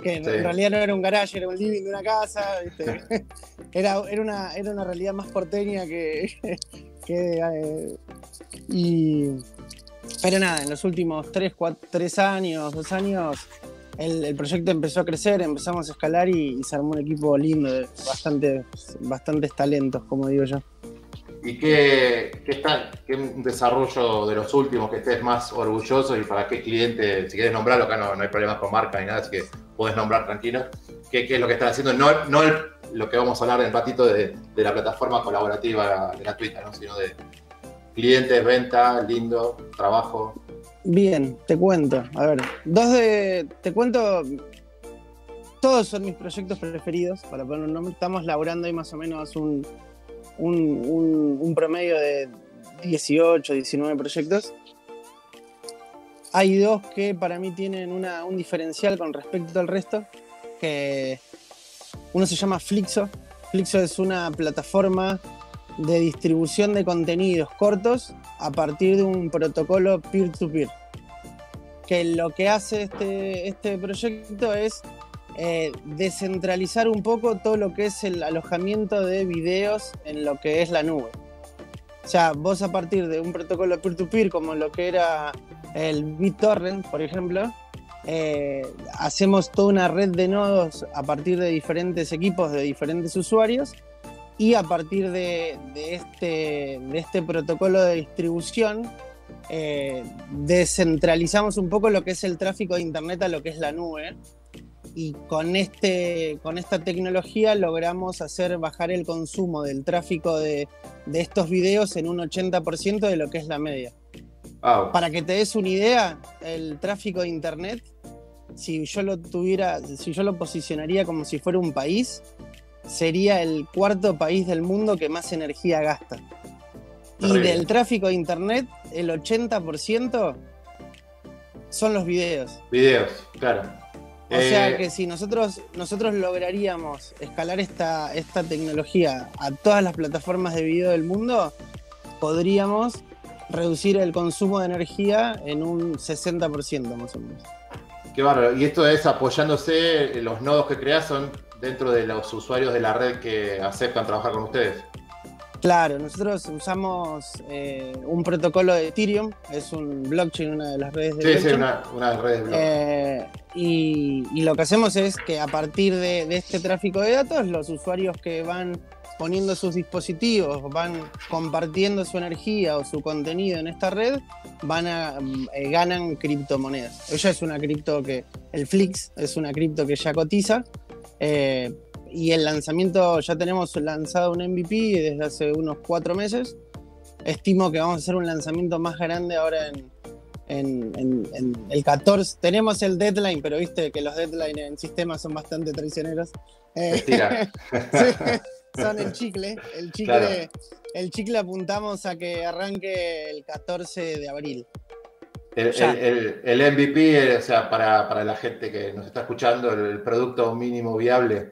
[SPEAKER 9] que en
[SPEAKER 2] Sí.
[SPEAKER 9] realidad no era un garage, era un living de una casa. ¿viste? Era, era, una, era una realidad más porteña que. que, eh, y, pero nada, en los últimos tres, cuatro, tres años, dos años, el, el proyecto empezó a crecer, empezamos a escalar y, y se armó un equipo lindo, de bastante, bastantes talentos, como digo yo.
[SPEAKER 2] ¿Y qué, qué, está, qué desarrollo de los últimos que estés más orgulloso y para qué cliente, si quieres nombrarlo, acá no, no hay problemas con marca ni nada, así que puedes nombrar tranquilo. ¿Qué, qué es lo que están haciendo? No, no lo que vamos a hablar en un ratito de, de la plataforma colaborativa gratuita, ¿no? sino de clientes, venta, lindo, trabajo.
[SPEAKER 9] Bien, te cuento. A ver, dos de. Te cuento. Todos son mis proyectos preferidos, para poner un nombre. Estamos laburando ahí más o menos un, un, un- promedio de 18, 19 proyectos. Hay dos que para mí tienen una- un diferencial con respecto al resto, que uno se llama Flixo. Flixo es una plataforma de distribución de contenidos cortos a partir de un protocolo peer-to-peer. Que lo que hace este, este proyecto es eh, descentralizar un poco todo lo que es el alojamiento de videos en lo que es la nube. O sea, vos a partir de un protocolo peer-to-peer como lo que era el BitTorrent, por ejemplo, eh, hacemos toda una red de nodos a partir de diferentes equipos, de diferentes usuarios, y a partir de, este, este protocolo de distribución, eh, descentralizamos un poco lo que es el tráfico de Internet a lo que es la nube. Y con, este, con esta tecnología logramos hacer bajar el consumo del tráfico de, de estos videos en un 80% de lo que es la media.
[SPEAKER 2] Wow.
[SPEAKER 9] Para que te des una idea, el tráfico de internet, si yo lo tuviera, si yo lo posicionaría como si fuera un país, sería el cuarto país del mundo que más energía gasta. Y del tráfico de internet, el 80% son los videos.
[SPEAKER 2] Videos, claro.
[SPEAKER 9] O
[SPEAKER 2] Eh,
[SPEAKER 9] sea que si nosotros, nosotros lograríamos escalar esta, esta tecnología a todas las plataformas de video del mundo, podríamos reducir el consumo de energía en un 60% más o menos.
[SPEAKER 2] Qué bárbaro. Y esto es apoyándose, los nodos que creas son dentro de los usuarios de la red que aceptan trabajar con ustedes.
[SPEAKER 9] Claro, nosotros usamos eh, un protocolo de Ethereum, es un blockchain, una de las redes de
[SPEAKER 2] Sí, sí,
[SPEAKER 9] blockchain.
[SPEAKER 2] una, una red de blog.
[SPEAKER 9] Eh, y, y lo que hacemos es que a partir de, de este tráfico de datos, los usuarios que van poniendo sus dispositivos, van compartiendo su energía o su contenido en esta red, van a eh, ganan criptomonedas. Ella es una cripto que, el Flix es una cripto que ya cotiza. Y el lanzamiento, ya tenemos lanzado un MVP desde hace unos cuatro meses. Estimo que vamos a hacer un lanzamiento más grande ahora en, en, en- en el 14. Tenemos el deadline, pero viste que los deadlines en sistemas son bastante traicioneros. Eh,
[SPEAKER 2] Mentira.
[SPEAKER 9] sí, son el chicle. El chicle,
[SPEAKER 2] Claro.
[SPEAKER 9] el chicle apuntamos a que arranque el 14 de abril.
[SPEAKER 2] El, el- el- MVP, eh, o sea, para, para la gente que nos está escuchando, el producto mínimo viable,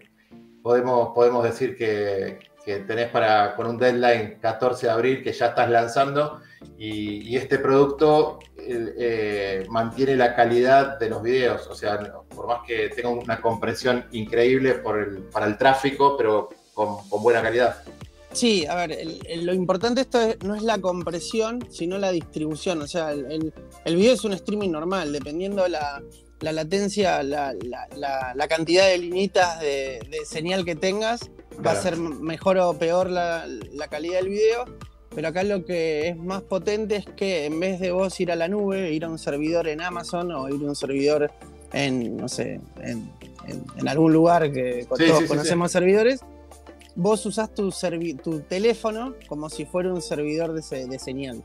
[SPEAKER 2] podemos, podemos decir que, tenés para, con un deadline 14 de abril que ya estás lanzando y, este producto eh, mantiene la calidad de los videos, o sea, por más que tenga una compresión increíble para el tráfico, pero con, buena calidad.
[SPEAKER 9] Sí, a ver, lo importante esto es- no es la compresión, sino la distribución. O sea, el video es un streaming normal, dependiendo la, la latencia, la, la- la- la cantidad de linitas de, de señal que tengas, va a ser mejor o peor la, calidad del video. Pero acá lo que es más potente es que en vez de vos ir a la nube, ir a un servidor en Amazon o ir a un servidor en, no sé, en, en- en algún lugar que
[SPEAKER 2] Sí,
[SPEAKER 9] todos
[SPEAKER 2] sí, sí,
[SPEAKER 9] conocemos servidores, vos usás tu, tu teléfono como si fuera un servidor de, se- de señal.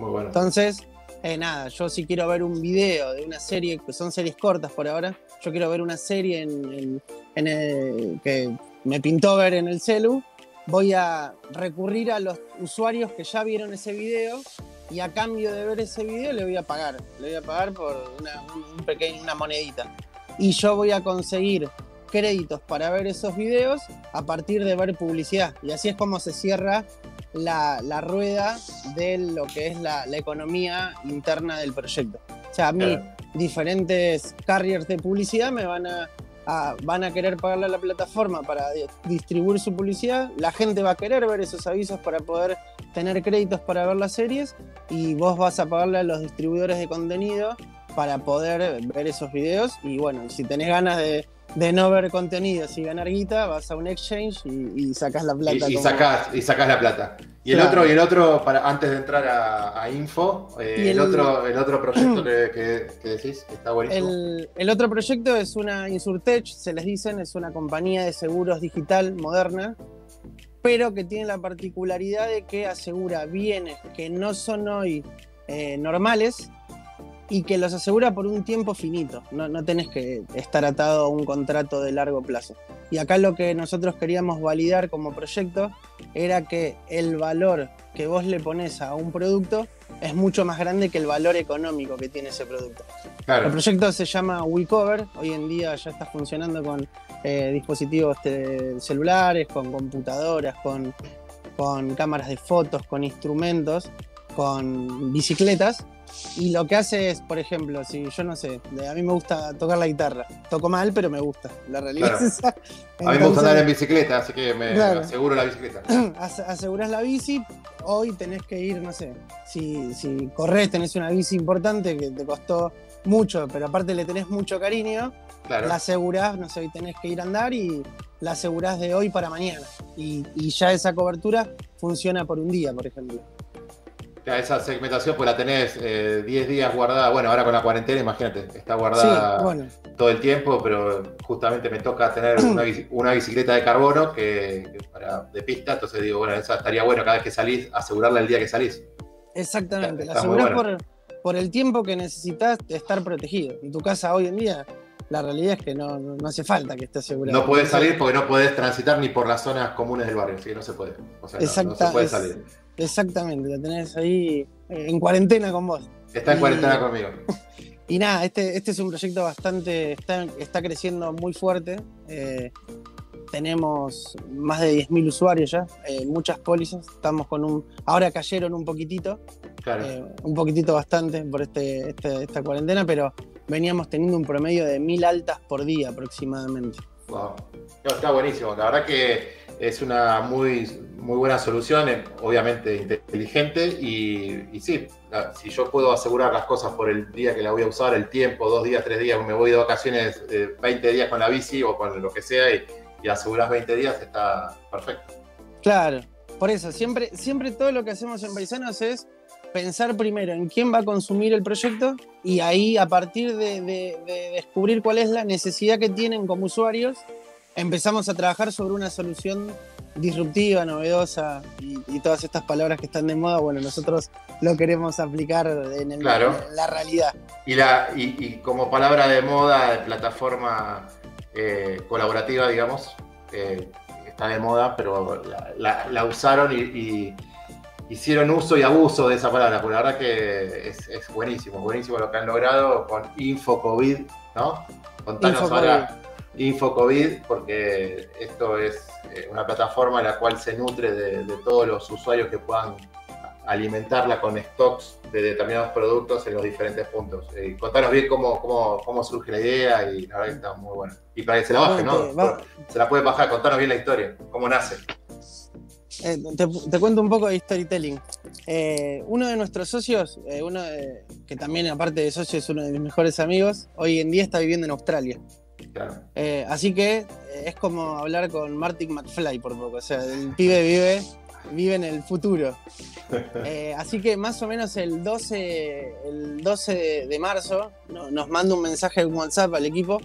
[SPEAKER 2] Muy bueno.
[SPEAKER 9] Entonces, eh, nada, yo si quiero ver un video de una serie, que son series cortas por ahora, yo quiero ver una serie en, el- que me pintó ver en el celu, voy a recurrir a los usuarios que ya vieron ese video y a cambio de ver ese video le voy a pagar. Le voy a pagar por una, un- una monedita. Y yo voy a conseguir créditos para ver esos videos a partir de ver publicidad. Y así es como se cierra la, la rueda de lo que es la, la economía interna del proyecto. O sea, a mí
[SPEAKER 2] Claro.
[SPEAKER 9] diferentes carriers de publicidad me van a, a- van a querer pagarle a la plataforma para di- distribuir su publicidad, la gente va a querer ver esos avisos para poder tener créditos para ver las series y vos vas a pagarle a los distribuidores de contenido para poder ver esos videos y bueno, si tenés ganas de, de no ver contenidos y ganar guita, vas a un exchange y, y sacas la plata.
[SPEAKER 2] Y, y
[SPEAKER 9] como-
[SPEAKER 2] sacás, y sacás la plata. Y el otro, y el otro, para, antes de entrar a, a info, eh, el,
[SPEAKER 9] el-
[SPEAKER 2] otro, el otro proyecto que, que- que decís, que está buenísimo.
[SPEAKER 9] El, el otro proyecto es una Insurtech, se les dicen, es una compañía de seguros digital moderna, pero que tiene la particularidad de que asegura bienes que no son hoy eh, normales y que los asegura por un tiempo finito. No, no tenés que estar atado a un contrato de largo plazo. Y acá lo que nosotros queríamos validar como proyecto era que el valor que vos le pones a un producto es mucho más grande que el valor económico que tiene ese producto.
[SPEAKER 2] Claro.
[SPEAKER 9] El proyecto se llama WeCover, hoy en día ya está funcionando con eh, dispositivos celulares, con computadoras, con, con cámaras de fotos, con instrumentos, con bicicletas. Y lo que hace es, por ejemplo, si yo no sé, a mí me gusta tocar la guitarra. Toco mal, pero me gusta. La realidad
[SPEAKER 2] Claro.
[SPEAKER 9] es esa.
[SPEAKER 2] A mí me gusta andar en bicicleta, así que me
[SPEAKER 9] Claro.
[SPEAKER 2] aseguro la bicicleta.
[SPEAKER 9] Ase- asegurás la bici, hoy tenés que ir, no sé, si, si corres, tenés una bici importante que te costó mucho, pero aparte le tenés mucho cariño,
[SPEAKER 2] Claro.
[SPEAKER 9] la asegurás, no sé, hoy tenés que ir a andar y la asegurás de hoy para mañana. Y, y ya esa cobertura funciona por un día, por ejemplo.
[SPEAKER 2] Esa segmentación pues la tenés eh, 10 días guardada. Bueno, ahora con la cuarentena, imagínate, está guardada
[SPEAKER 9] Sí, bueno.
[SPEAKER 2] todo el tiempo, pero justamente me toca tener una, bici- una bicicleta de carbono que, que para, de pista, entonces digo, bueno, esa estaría bueno cada vez que salís, asegurarla el día que salís.
[SPEAKER 9] Exactamente, la
[SPEAKER 2] Está muy
[SPEAKER 9] asegurás
[SPEAKER 2] bueno.
[SPEAKER 9] por, por el tiempo que necesitas estar protegido. En tu casa hoy en día, la realidad es que no, no- hace falta que esté asegurado.
[SPEAKER 2] No podés salir porque no podés transitar ni por las zonas comunes del barrio, así que no se puede. O sea, no- se puede
[SPEAKER 9] es-
[SPEAKER 2] salir.
[SPEAKER 9] Exactamente, la tenés ahí eh, en cuarentena con vos.
[SPEAKER 2] Está en
[SPEAKER 9] Y-
[SPEAKER 2] cuarentena conmigo.
[SPEAKER 9] Y nada, este, este es un proyecto bastante, está, está creciendo muy fuerte. Eh, tenemos más de 10.000 usuarios ya, eh, muchas pólizas. Estamos con un, ahora cayeron un poquitito,
[SPEAKER 2] Claro.
[SPEAKER 9] eh, un poquitito bastante por este, este- esta cuarentena, pero veníamos teniendo un promedio de 1.000 altas por día aproximadamente.
[SPEAKER 2] Wow. No, está buenísimo. La verdad que es una muy, muy buena solución, eh, obviamente inteligente y, sí, si yo puedo asegurar las cosas por el día que la voy a usar, el tiempo, dos días, tres días, me voy de vacaciones eh, 20 días con la bici o con lo que sea y, aseguras 20 días, está perfecto.
[SPEAKER 9] Claro, por eso, siempre, siempre todo lo que hacemos en Paisanos es pensar primero en quién va a consumir el proyecto y ahí a partir de descubrir cuál es la necesidad que tienen como usuarios, empezamos a trabajar sobre una solución disruptiva, novedosa y, y todas estas palabras que están de moda, bueno, nosotros lo queremos aplicar en, el-
[SPEAKER 2] Claro.
[SPEAKER 9] en la realidad.
[SPEAKER 2] Y, la, y, y como palabra de moda, de plataforma eh, colaborativa, digamos, eh, está de moda, pero la, la- la usaron y, hicieron uso y abuso de esa palabra, porque la verdad que es, es buenísimo, buenísimo lo que han logrado con InfoCovid, ¿no? Contanos
[SPEAKER 9] InfoCovid.
[SPEAKER 2] ahora InfoCovid, porque esto es eh, una plataforma en la cual se nutre de, de todos los usuarios que puedan alimentarla con stocks de determinados productos en los diferentes puntos. Eh, contanos bien cómo, cómo, cómo surge la idea y la verdad que está muy bueno. Y para que se la baje, ¿no? Se la puede bajar, contanos bien la historia, cómo nace.
[SPEAKER 9] Eh, te, te cuento un poco de storytelling. Eh, uno de nuestros socios, uno de- que también aparte de socio es uno de mis mejores amigos, hoy en día está viviendo en Australia.
[SPEAKER 2] Claro.
[SPEAKER 9] Eh, así que eh, es como hablar con Martin McFly por poco. O sea, el pibe vive, vive en el futuro. Eh, así que más o menos el 12, el 12 de, de marzo no- nos manda un mensaje en WhatsApp al equipo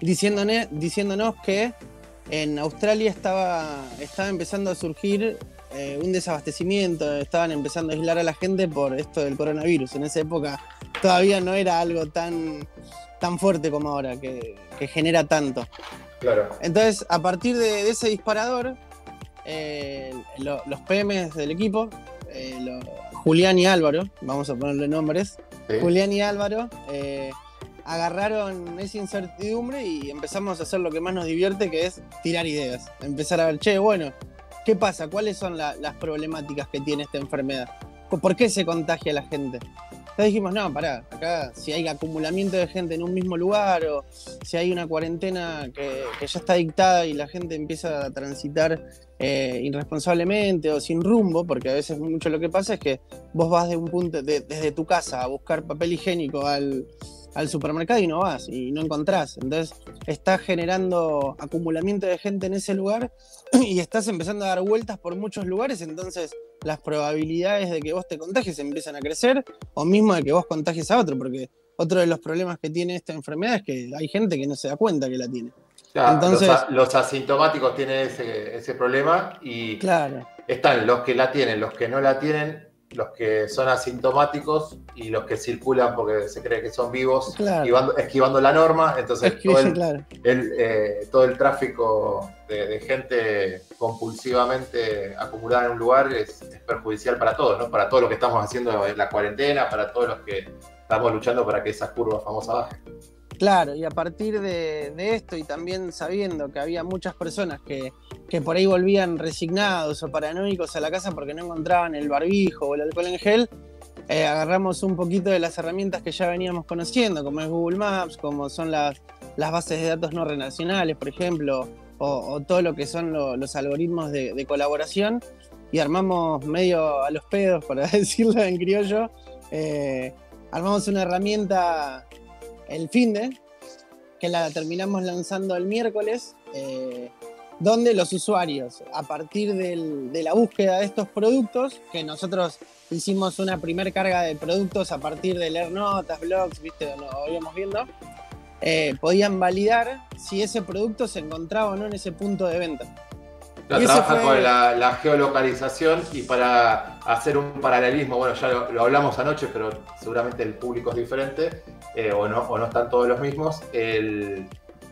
[SPEAKER 9] diciéndone- diciéndonos que en Australia estaba, estaba empezando a surgir eh, un desabastecimiento, estaban empezando a aislar a la gente por esto del coronavirus. En esa época todavía no era algo tan, tan fuerte como ahora, que, que genera tanto.
[SPEAKER 2] Claro.
[SPEAKER 9] Entonces, a partir de, de ese disparador, eh, lo- los PMs del equipo, eh, lo- Julián y Álvaro, vamos a ponerle nombres,
[SPEAKER 2] Sí.
[SPEAKER 9] Julián y Álvaro eh, agarraron esa incertidumbre y empezamos a hacer lo que más nos divierte, que es tirar ideas. Empezar a ver, che, bueno, ¿qué pasa? ¿Cuáles son la- las problemáticas que tiene esta enfermedad? ¿Por qué se contagia la gente? Entonces dijimos, no, pará, acá si hay acumulamiento de gente en un mismo lugar o si hay una cuarentena que, ya está dictada y la gente empieza a transitar eh, irresponsablemente o sin rumbo, porque a veces mucho lo que pasa es que vos vas de un punto, de- desde tu casa a buscar papel higiénico al, al supermercado y no vas y no encontrás. Entonces estás generando acumulamiento de gente en ese lugar y estás empezando a dar vueltas por muchos lugares, entonces las probabilidades de que vos te contagies empiezan a crecer o mismo de que vos contagies a otro, porque otro de los problemas que tiene esta enfermedad es que hay gente que no se da cuenta que la tiene.
[SPEAKER 2] Ya,
[SPEAKER 9] Entonces-
[SPEAKER 2] los, asintomáticos tienen ese, ese problema y
[SPEAKER 9] Claro.
[SPEAKER 2] están los que la tienen, los que no la tienen, los que son asintomáticos y los que circulan porque se cree que son vivos,
[SPEAKER 9] Claro.
[SPEAKER 2] esquivando, esquivando la norma. Entonces,
[SPEAKER 9] Es que,
[SPEAKER 2] todo el,
[SPEAKER 9] claro.
[SPEAKER 2] el, eh, todo el tráfico de, de gente compulsivamente acumulada en un lugar es, es perjudicial para todos, ¿no? Para todo lo que estamos haciendo en la cuarentena, para todos los que estamos luchando para que esa curva famosa baje.
[SPEAKER 9] Claro, y a partir de, esto y también sabiendo que había muchas personas que, que por ahí volvían resignados o paranoicos a la casa porque no encontraban el barbijo o el alcohol en gel, eh, agarramos un poquito de las herramientas que ya veníamos conociendo, como es Google Maps, como son las, las bases de datos no relacionales, por ejemplo, o, todo lo que son lo- los algoritmos de, de colaboración, y armamos medio a los pedos, para decirlo en criollo, eh, armamos una herramienta el fin de, que la terminamos lanzando el miércoles, eh, donde los usuarios, a partir de la búsqueda de estos productos, que nosotros hicimos una primer carga de productos a partir de leer notas, blogs, viste, lo íbamos viendo, eh, podían validar si ese producto se encontraba o no en ese punto de venta. Ese
[SPEAKER 2] trabaja
[SPEAKER 9] fue-
[SPEAKER 2] con la, la geolocalización y para hacer un paralelismo, bueno, ya lo, lo hablamos anoche, pero seguramente el público es diferente, eh, o, no, o no están todos los mismos. El,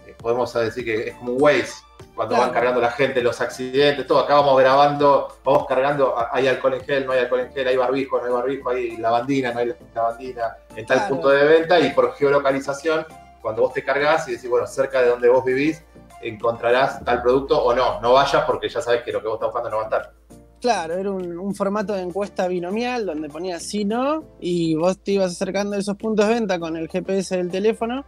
[SPEAKER 2] eh, podemos decir que es como un Waze, cuando
[SPEAKER 9] Claro.
[SPEAKER 2] van cargando la gente, los accidentes, todo. Acá vamos grabando, vamos cargando, hay alcohol en gel, no hay alcohol en gel, hay barbijo, no hay barbijo, hay lavandina, no hay lavandina, en tal
[SPEAKER 9] Claro.
[SPEAKER 2] punto de venta y por geolocalización, cuando vos te cargas y decís, bueno, cerca de donde vos vivís, encontrarás tal producto o no. No vayas porque ya sabes que lo que vos estás buscando no va a estar.
[SPEAKER 9] Claro, era un, un formato de encuesta binomial donde ponías sí, no, y vos te ibas acercando a esos puntos de venta con el GPS del teléfono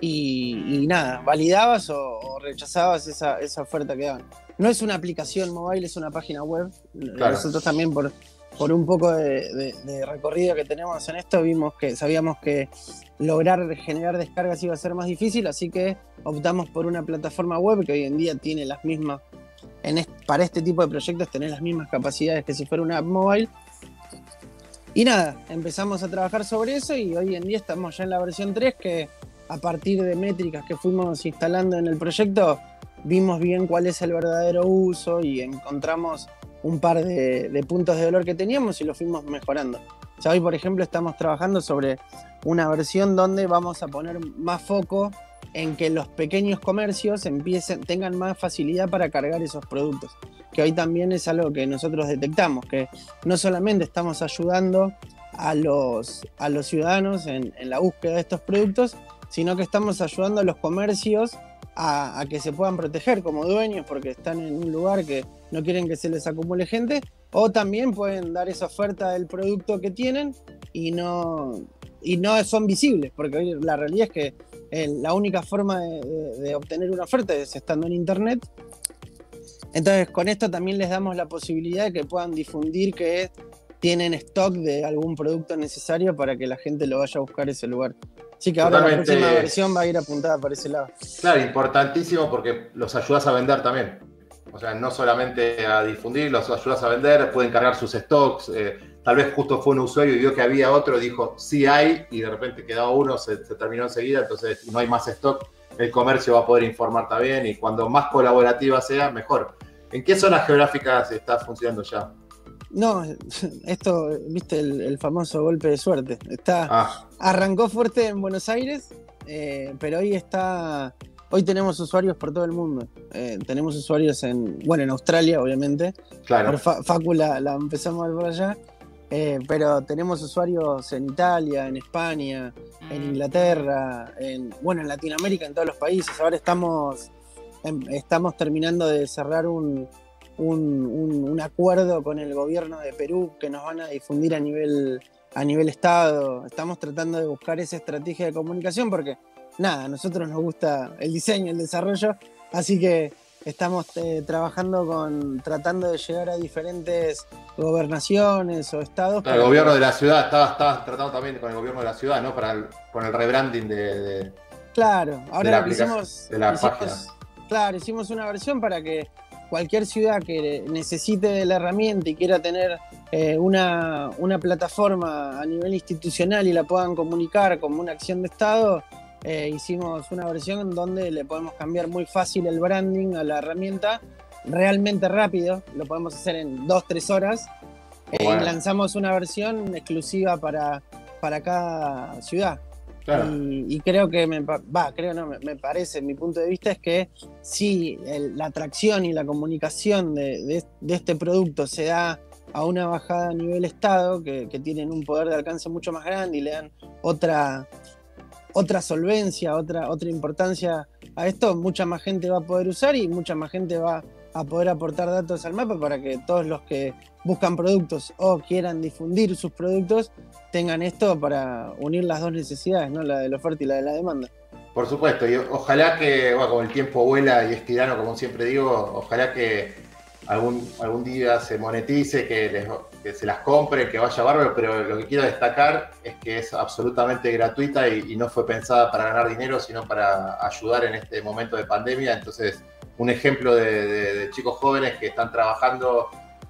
[SPEAKER 9] y, y nada, validabas o, o rechazabas esa, esa oferta que daban. No es una aplicación móvil, es una página web.
[SPEAKER 2] Claro.
[SPEAKER 9] Nosotros también por, por un poco de, recorrido que tenemos en esto, vimos que sabíamos que lograr generar descargas iba a ser más difícil, así que optamos por una plataforma web que hoy en día tiene las mismas para este tipo de proyectos tener las mismas capacidades que si fuera una app móvil. Y nada, empezamos a trabajar sobre eso y hoy en día estamos ya en la versión 3 que a partir de métricas que fuimos instalando en el proyecto vimos bien cuál es el verdadero uso y encontramos un par de, puntos de dolor que teníamos y lo fuimos mejorando. Sea, hoy por ejemplo estamos trabajando sobre una versión donde vamos a poner más foco en que los pequeños comercios empiecen, tengan más facilidad para cargar esos productos. Que hoy también es algo que nosotros detectamos, que no solamente estamos ayudando a los, los ciudadanos en la búsqueda de estos productos, sino que estamos ayudando a los comercios a, que se puedan proteger como dueños porque están en un lugar que no quieren que se les acumule gente, o también pueden dar esa oferta del producto que tienen y no, y no son visibles, porque la realidad es que eh, la única forma de, obtener una oferta es estando en internet. Entonces, con esto también les damos la posibilidad de que puedan difundir que tienen stock de algún producto necesario para que la gente lo vaya a buscar ese lugar. Así que ahora
[SPEAKER 2] Totalmente.
[SPEAKER 9] la próxima versión va a ir apuntada para ese lado.
[SPEAKER 2] Claro, importantísimo porque los ayudas a vender también. O sea, no solamente a difundir, los ayudas a vender, pueden cargar sus stocks. eh, tal vez justo fue un usuario y vio que había otro, dijo sí hay, y de repente quedaba uno, se, se terminó enseguida, entonces no hay más stock. El comercio va a poder informar también y cuando más colaborativa sea, mejor. ¿En qué zonas geográficas está funcionando ya?
[SPEAKER 9] No, esto, viste, el, el famoso golpe de suerte. Está,
[SPEAKER 2] Ah,
[SPEAKER 9] arrancó fuerte en Buenos Aires, eh, pero hoy está. Hoy tenemos usuarios por todo el mundo. Eh, tenemos usuarios en. Bueno, en Australia, obviamente.
[SPEAKER 2] claro.
[SPEAKER 9] Por Fa- Facu la, la empezamos a ver por allá. Eh, pero tenemos usuarios en Italia, en España, en Inglaterra, en, bueno, en Latinoamérica, en todos los países. Ahora estamos, em- estamos terminando de cerrar un, un- un- un acuerdo con el gobierno de Perú que nos van a difundir a nivel, a nivel Estado. Estamos tratando de buscar esa estrategia de comunicación porque, nada, a nosotros nos gusta el diseño, el desarrollo, así que estamos eh, trabajando con, tratando de llegar a diferentes gobernaciones o estados.
[SPEAKER 2] Claro, el gobierno de la ciudad, estaba, estaba tratando también con el gobierno de la ciudad, ¿no? Para el, con el rebranding de, de-
[SPEAKER 9] Claro, ahora
[SPEAKER 2] de la
[SPEAKER 9] hicimos,
[SPEAKER 2] de la
[SPEAKER 9] hicimos-
[SPEAKER 2] página.
[SPEAKER 9] Claro, hicimos una versión para que cualquier ciudad que necesite de la herramienta y quiera tener eh, una, una plataforma a nivel institucional y la puedan comunicar como una acción de Estado, eh, hicimos una versión donde le podemos cambiar muy fácil el branding a la herramienta, realmente rápido, lo podemos hacer en dos, tres horas. eh, y lanzamos una versión exclusiva para, para cada ciudad. Y, creo que me va, creo no, me, parece, mi punto de vista es que si la atracción y la comunicación de, este producto se da a una bajada a nivel Estado, que, tienen un poder de alcance mucho más grande y le dan otra, otra solvencia, otra, otra importancia a esto, mucha más gente va a poder usar y mucha más gente va a poder aportar datos al mapa para que todos los que buscan productos o quieran difundir sus productos tengan esto para unir las dos necesidades, ¿no? la de la oferta y la de la demanda.
[SPEAKER 2] Por supuesto, y ojalá que, bueno, como el tiempo vuela y es tirano, como siempre digo, ojalá que algún, algún día se monetice, que, se las compre, que vaya bárbaro, pero lo que quiero destacar es que es absolutamente gratuita y, no fue pensada para ganar dinero, sino para ayudar en este momento de pandemia. Entonces, un ejemplo de chicos jóvenes que están trabajando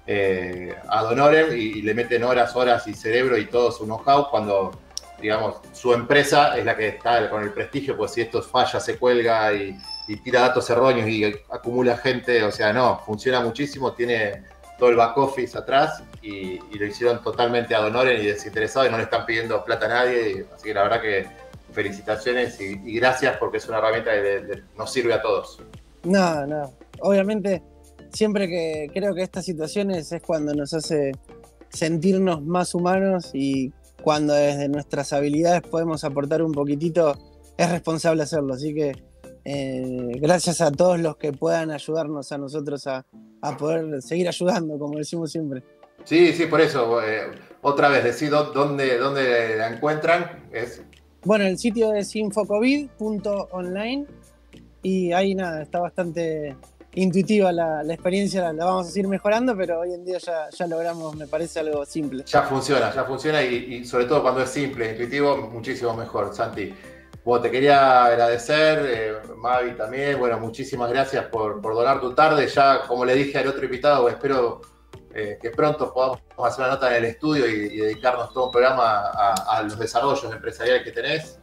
[SPEAKER 2] eh, ad honorem y, le meten horas, horas y cerebro y todo su know-how cuando, digamos, su empresa es la que está con el prestigio, pues si esto falla, se cuelga y, tira datos erróneos y acumula gente, o sea, no, funciona muchísimo, tiene todo el back office atrás y, lo hicieron totalmente ad honorem y desinteresado y no le están pidiendo plata a nadie, así que la verdad que felicitaciones y, gracias porque es una herramienta que nos sirve a todos.
[SPEAKER 9] No, no, obviamente siempre que creo que estas situaciones es cuando nos hace sentirnos más humanos y cuando desde nuestras habilidades podemos aportar un poquitito, es responsable hacerlo. Así que eh, gracias a todos los que puedan ayudarnos a nosotros a, poder seguir ayudando, como decimos siempre.
[SPEAKER 2] Sí, sí, por eso. Eh, otra vez, decir dónde, dónde la encuentran. Es...
[SPEAKER 9] Bueno, el sitio es infocovid.online y ahí nada, está bastante intuitiva la, experiencia, la, vamos a seguir mejorando, pero hoy en día ya, ya logramos, me parece algo simple.
[SPEAKER 2] Ya funciona, ya funciona y, sobre todo cuando es simple, intuitivo, muchísimo mejor. Santi, bueno, te quería agradecer, eh, Mavi también, bueno, muchísimas gracias por, donar tu tarde. Ya, como le dije al otro invitado, espero eh, que pronto podamos hacer una nota en el estudio y, dedicarnos todo un programa a, los desarrollos empresariales que tenés.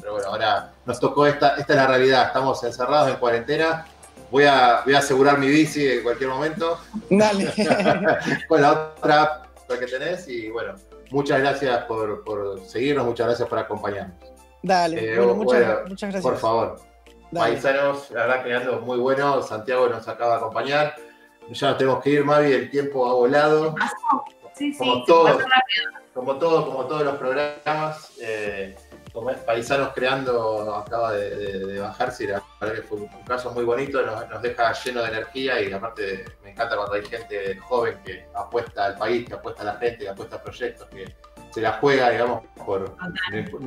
[SPEAKER 2] Pero bueno, ahora nos tocó esta, esta es la realidad, estamos encerrados en cuarentena Voy a, voy a asegurar mi bici en cualquier momento.
[SPEAKER 9] Dale.
[SPEAKER 2] Con la otra app que tenés. Y bueno, muchas gracias por, seguirnos, muchas gracias por acompañarnos.
[SPEAKER 9] Dale, eh, muchas, gracias.
[SPEAKER 2] Por favor. Paisanos, la verdad que ando muy bueno. Santiago nos acaba de acompañar. Ya nos tenemos que ir, Mavi, el tiempo ha volado.
[SPEAKER 3] Sí,
[SPEAKER 2] como
[SPEAKER 3] sí,
[SPEAKER 2] todo, como todo, como todos los programas. Eh, como Paisanos Creando acaba de, bajarse y la verdad que fue un, caso muy bonito, nos, deja lleno de energía y aparte me encanta cuando hay gente joven que apuesta al país, que apuesta a la gente, que apuesta a proyectos, que se la juega, digamos, por,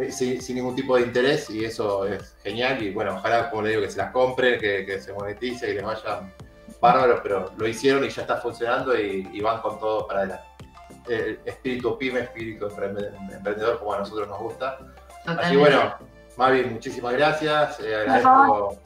[SPEAKER 2] sin, ningún tipo de interés y eso es genial y bueno, ojalá, como le digo, que se las compren, que, se monetice y les vayan bárbaros, pero lo hicieron y ya está funcionando y, van con todo para adelante. El espíritu pyme, espíritu emprendedor como a nosotros nos gusta. Así bueno, Mavi, muchísimas gracias. Eh, agradezco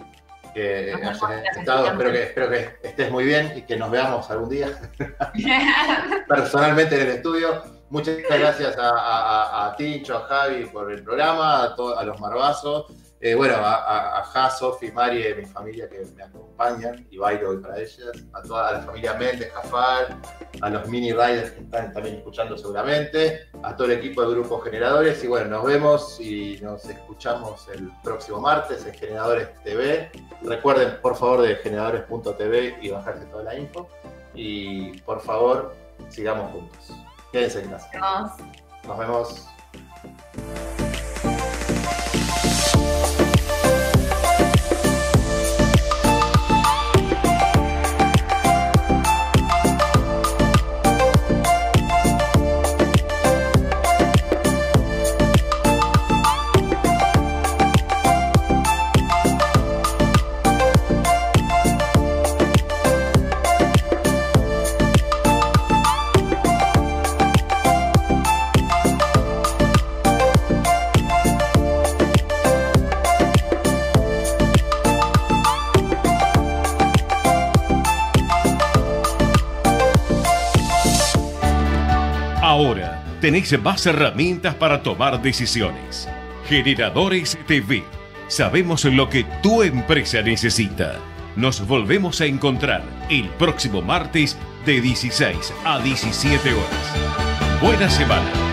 [SPEAKER 2] que hayas estado. Espero que, espero que estés muy bien y que nos veamos algún día personalmente en el estudio. Muchas gracias a, a, Tincho, a Javi por el programa, a, a los Marbazos. Eh, bueno, a, a, Sofi, Mari, mi familia que me acompañan y bailo hoy para ellas, a toda la familia Méndez, Jafar, a los mini riders que están también escuchando seguramente, a todo el equipo de grupos generadores y bueno, nos vemos y nos escuchamos el próximo martes en Generadores TV. Recuerden por favor de generadores.tv y bajarse toda la info y por favor sigamos juntos. Quédense en casa. Nos vemos.
[SPEAKER 1] Tenéis más herramientas para tomar decisiones. Generadores TV. Sabemos lo que tu empresa necesita. Nos volvemos a encontrar el próximo martes de 16 a 17 horas. Buena semana.